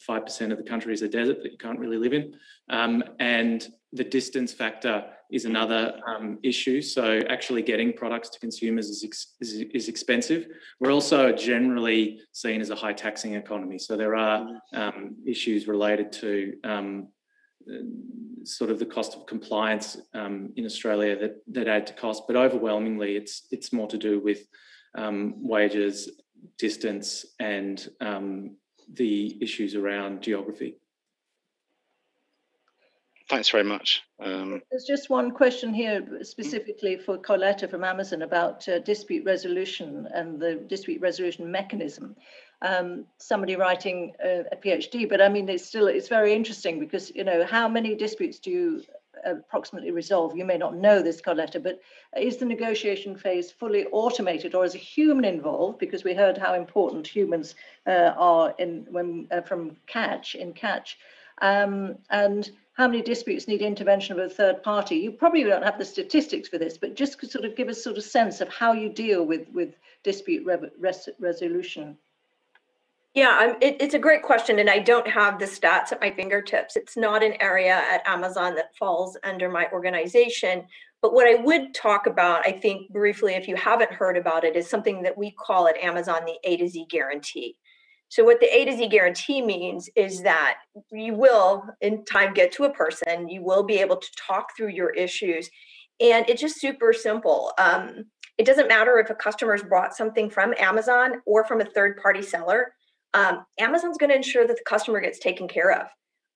85% of the country is a desert that you can't really live in. Um, and the distance factor is another um, issue. So actually getting products to consumers is, ex is, is, expensive. We're also generally seen as a high taxing economy. So there are um, issues related to um, sort of the cost of compliance um, in Australia that, that add to cost, but overwhelmingly it's, it's more to do with um, wages, distance and um, the issues around geography. Thanks very much. Um, There's just one question here specifically for Carletta from Amazon about uh, dispute resolution and the dispute resolution mechanism. Um, somebody writing a, a, PhD, but I mean, it's still, it's very interesting because, you know, how many disputes do you approximately resolve? You may not know this, Carletta, but is the negotiation phase fully automated or is a human involved? Because we heard how important humans uh, are in when uh, from catch in catch. Um, and how many disputes need intervention of a third party? You probably don't have the statistics for this, but just could sort of give us sort of sense of how you deal with, with dispute res resolution. Yeah, it, it's a great question, and I don't have the stats at my fingertips. It's not an area at Amazon that falls under my organization. But what I would talk about, I think briefly, if you haven't heard about it, is something that we call at Amazon the A to Z guarantee. So what the A to Z guarantee means is that you will in time get to a person, you will be able to talk through your issues. And it's just super simple. Um, it doesn't matter if a customer's bought something from Amazon or from a third party seller. Um, Amazon's going to ensure that the customer gets taken care of.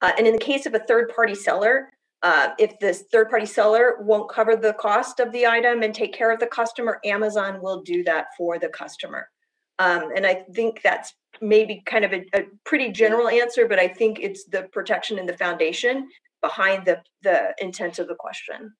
Uh, and in the case of a third party seller, Uh, if this third-party seller won't cover the cost of the item and take care of the customer, Amazon will do that for the customer. Um, and I think that's maybe kind of a, a, pretty general answer, but I think it's the protection and the foundation behind the, the intent of the question.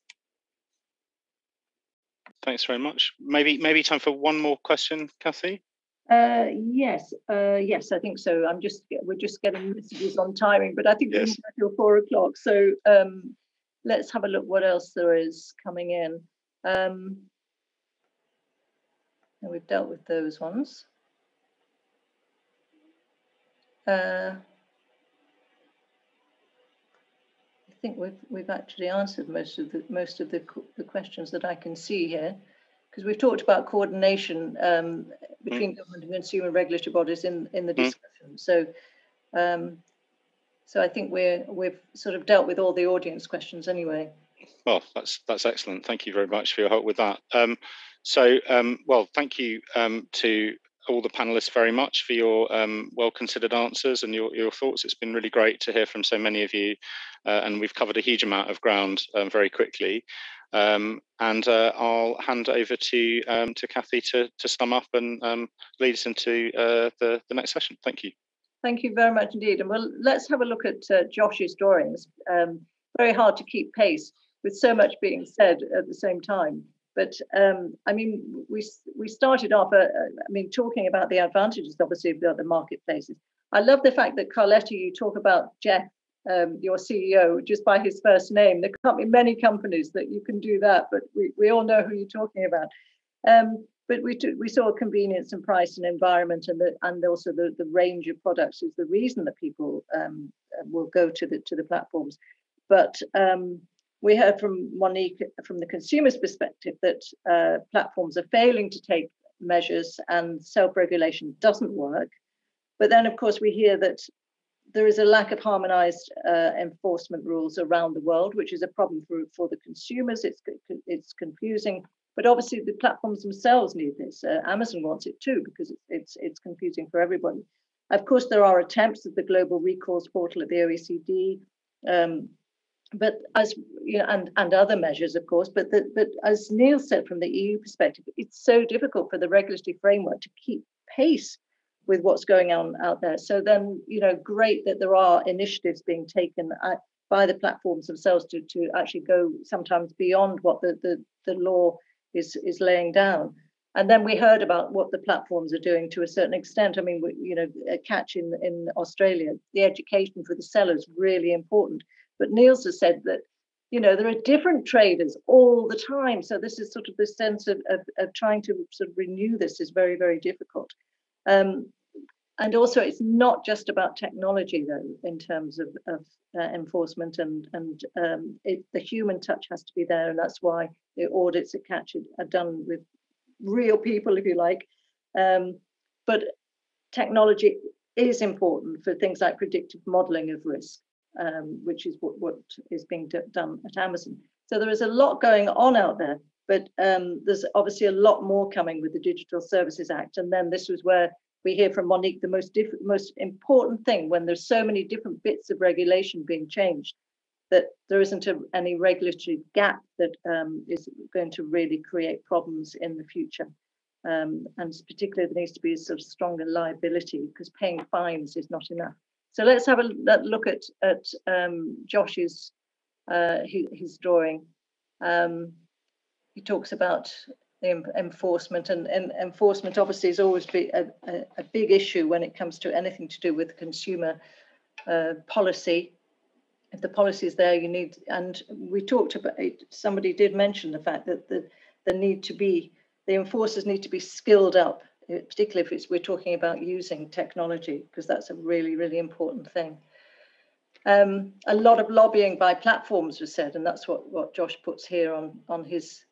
Thanks very much. Maybe maybe time for one more question, Kathy. Uh, yes, uh, yes, I think so. I'm just we're just getting messages on timing, but I think yes. we're till four o'clock. So um, let's have a look what else there is coming in. Um, and we've dealt with those ones. Uh, I think we've we've actually answered most of the most of the, the questions that I can see here, because we've talked about coordination um, between mm. government and consumer regulatory bodies in in the mm. discussion. Mm. So, um, so I think we're we've sort of dealt with all the audience questions anyway. Well, that's that's excellent. Thank you very much for your help with that. Um, so, um, well, thank you um, to all the panelists very much for your um, well-considered answers and your, your thoughts. It's been really great to hear from so many of you, uh, and we've covered a huge amount of ground um, very quickly. Um, and uh, I'll hand over to um, to Kathy to to sum up and um, lead us into uh, the the next session. Thank you. Thank you very much indeed. And well, let's have a look at uh, Josh's drawings. Um, very hard to keep pace with so much being said at the same time. But um, I mean, we we started off, uh, uh, I mean, talking about the advantages, obviously, of the marketplaces. I love the fact that Carletta, you talk about Jeff, um, your CEO, just by his first name. There can't be many companies that you can do that, but we, we all know who you're talking about. Um, but we we saw convenience and price and environment and the and also the, the range of products is the reason that people um, will go to the to the platforms. But um, we heard from Monique from the consumer's perspective that uh, platforms are failing to take measures and self-regulation doesn't work. But then, of course, we hear that there is a lack of harmonized uh, enforcement rules around the world, which is a problem for, for the consumers. It's, it's confusing, but obviously the platforms themselves need this. Uh, Amazon wants it too, because it's, it's confusing for everybody. Of course, there are attempts at the global recalls portal at the OECD. Um, but as you know, and and other measures, of course. But the, but as Nils said, from the EU perspective, it's so difficult for the regulatory framework to keep pace with what's going on out there. So then, you know, great that there are initiatives being taken at, by the platforms themselves to to actually go sometimes beyond what the the, the law is is laying down. And then we heard about what the platforms are doing to a certain extent. I mean, you know, a Catch in in Australia, the education for the sellers really important but Nils has said that, you know, there are different traders all the time. So this is sort of the sense of, of, of trying to sort of renew this is very, very difficult. Um, and also it's not just about technology though, in terms of, of uh, enforcement and, and um, it, the human touch has to be there. And that's why the audits at Catch are done with real people, if you like. Um, but technology is important for things like predictive modeling of risk um, which is what, what is being done at Amazon. So there is a lot going on out there, but um, there's obviously a lot more coming with the Digital Services Act. And then this was where we hear from Monique the most most important thing when there's so many different bits of regulation being changed that there isn't a, any regulatory gap that um, is going to really create problems in the future. Um, and particularly there needs to be a sort of stronger liability because paying fines is not enough. So let's have a look at at um, Josh's uh, his, drawing. Um, he talks about the enforcement and, and enforcement obviously is always be a, a, a, big issue when it comes to anything to do with consumer uh, policy. If the policy is there, you need, and we talked about it, somebody did mention the fact that the, the need to be, the enforcers need to be skilled up particularly if it's, we're talking about using technology, because that's a really, really important thing. Um, a lot of lobbying by platforms was said, and that's what, what Josh puts here on, on his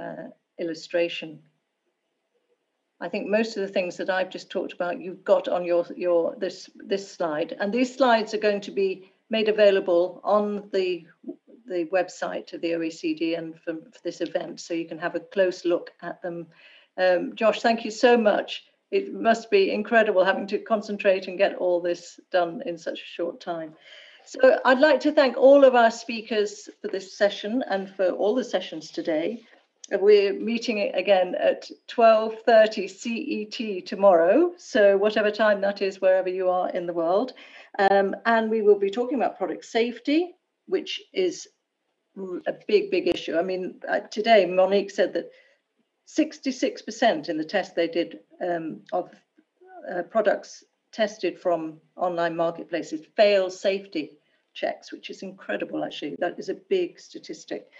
uh, illustration. I think most of the things that I've just talked about, you've got on your, your this, this slide. And these slides are going to be made available on the, the website of the OECD and for this event, so you can have a close look at them um, Josh, thank you so much. It must be incredible having to concentrate and get all this done in such a short time. So I'd like to thank all of our speakers for this session and for all the sessions today. We're meeting again at 12.30 CET tomorrow, so whatever time that is, wherever you are in the world. Um, and we will be talking about product safety, which is a big, big issue. I mean, uh, today Monique said that 66% in the test they did um, of uh, products tested from online marketplaces fail safety checks, which is incredible actually. That is a big statistic.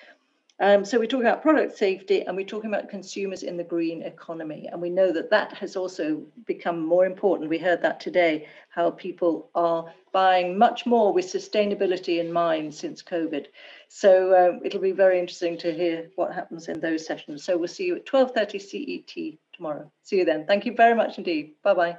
Um, so we're talking about product safety and we're talking about consumers in the green economy. And we know that that has also become more important. We heard that today, how people are buying much more with sustainability in mind since COVID. So um, it'll be very interesting to hear what happens in those sessions. So we'll see you at 12.30 CET tomorrow. See you then. Thank you very much indeed. Bye-bye.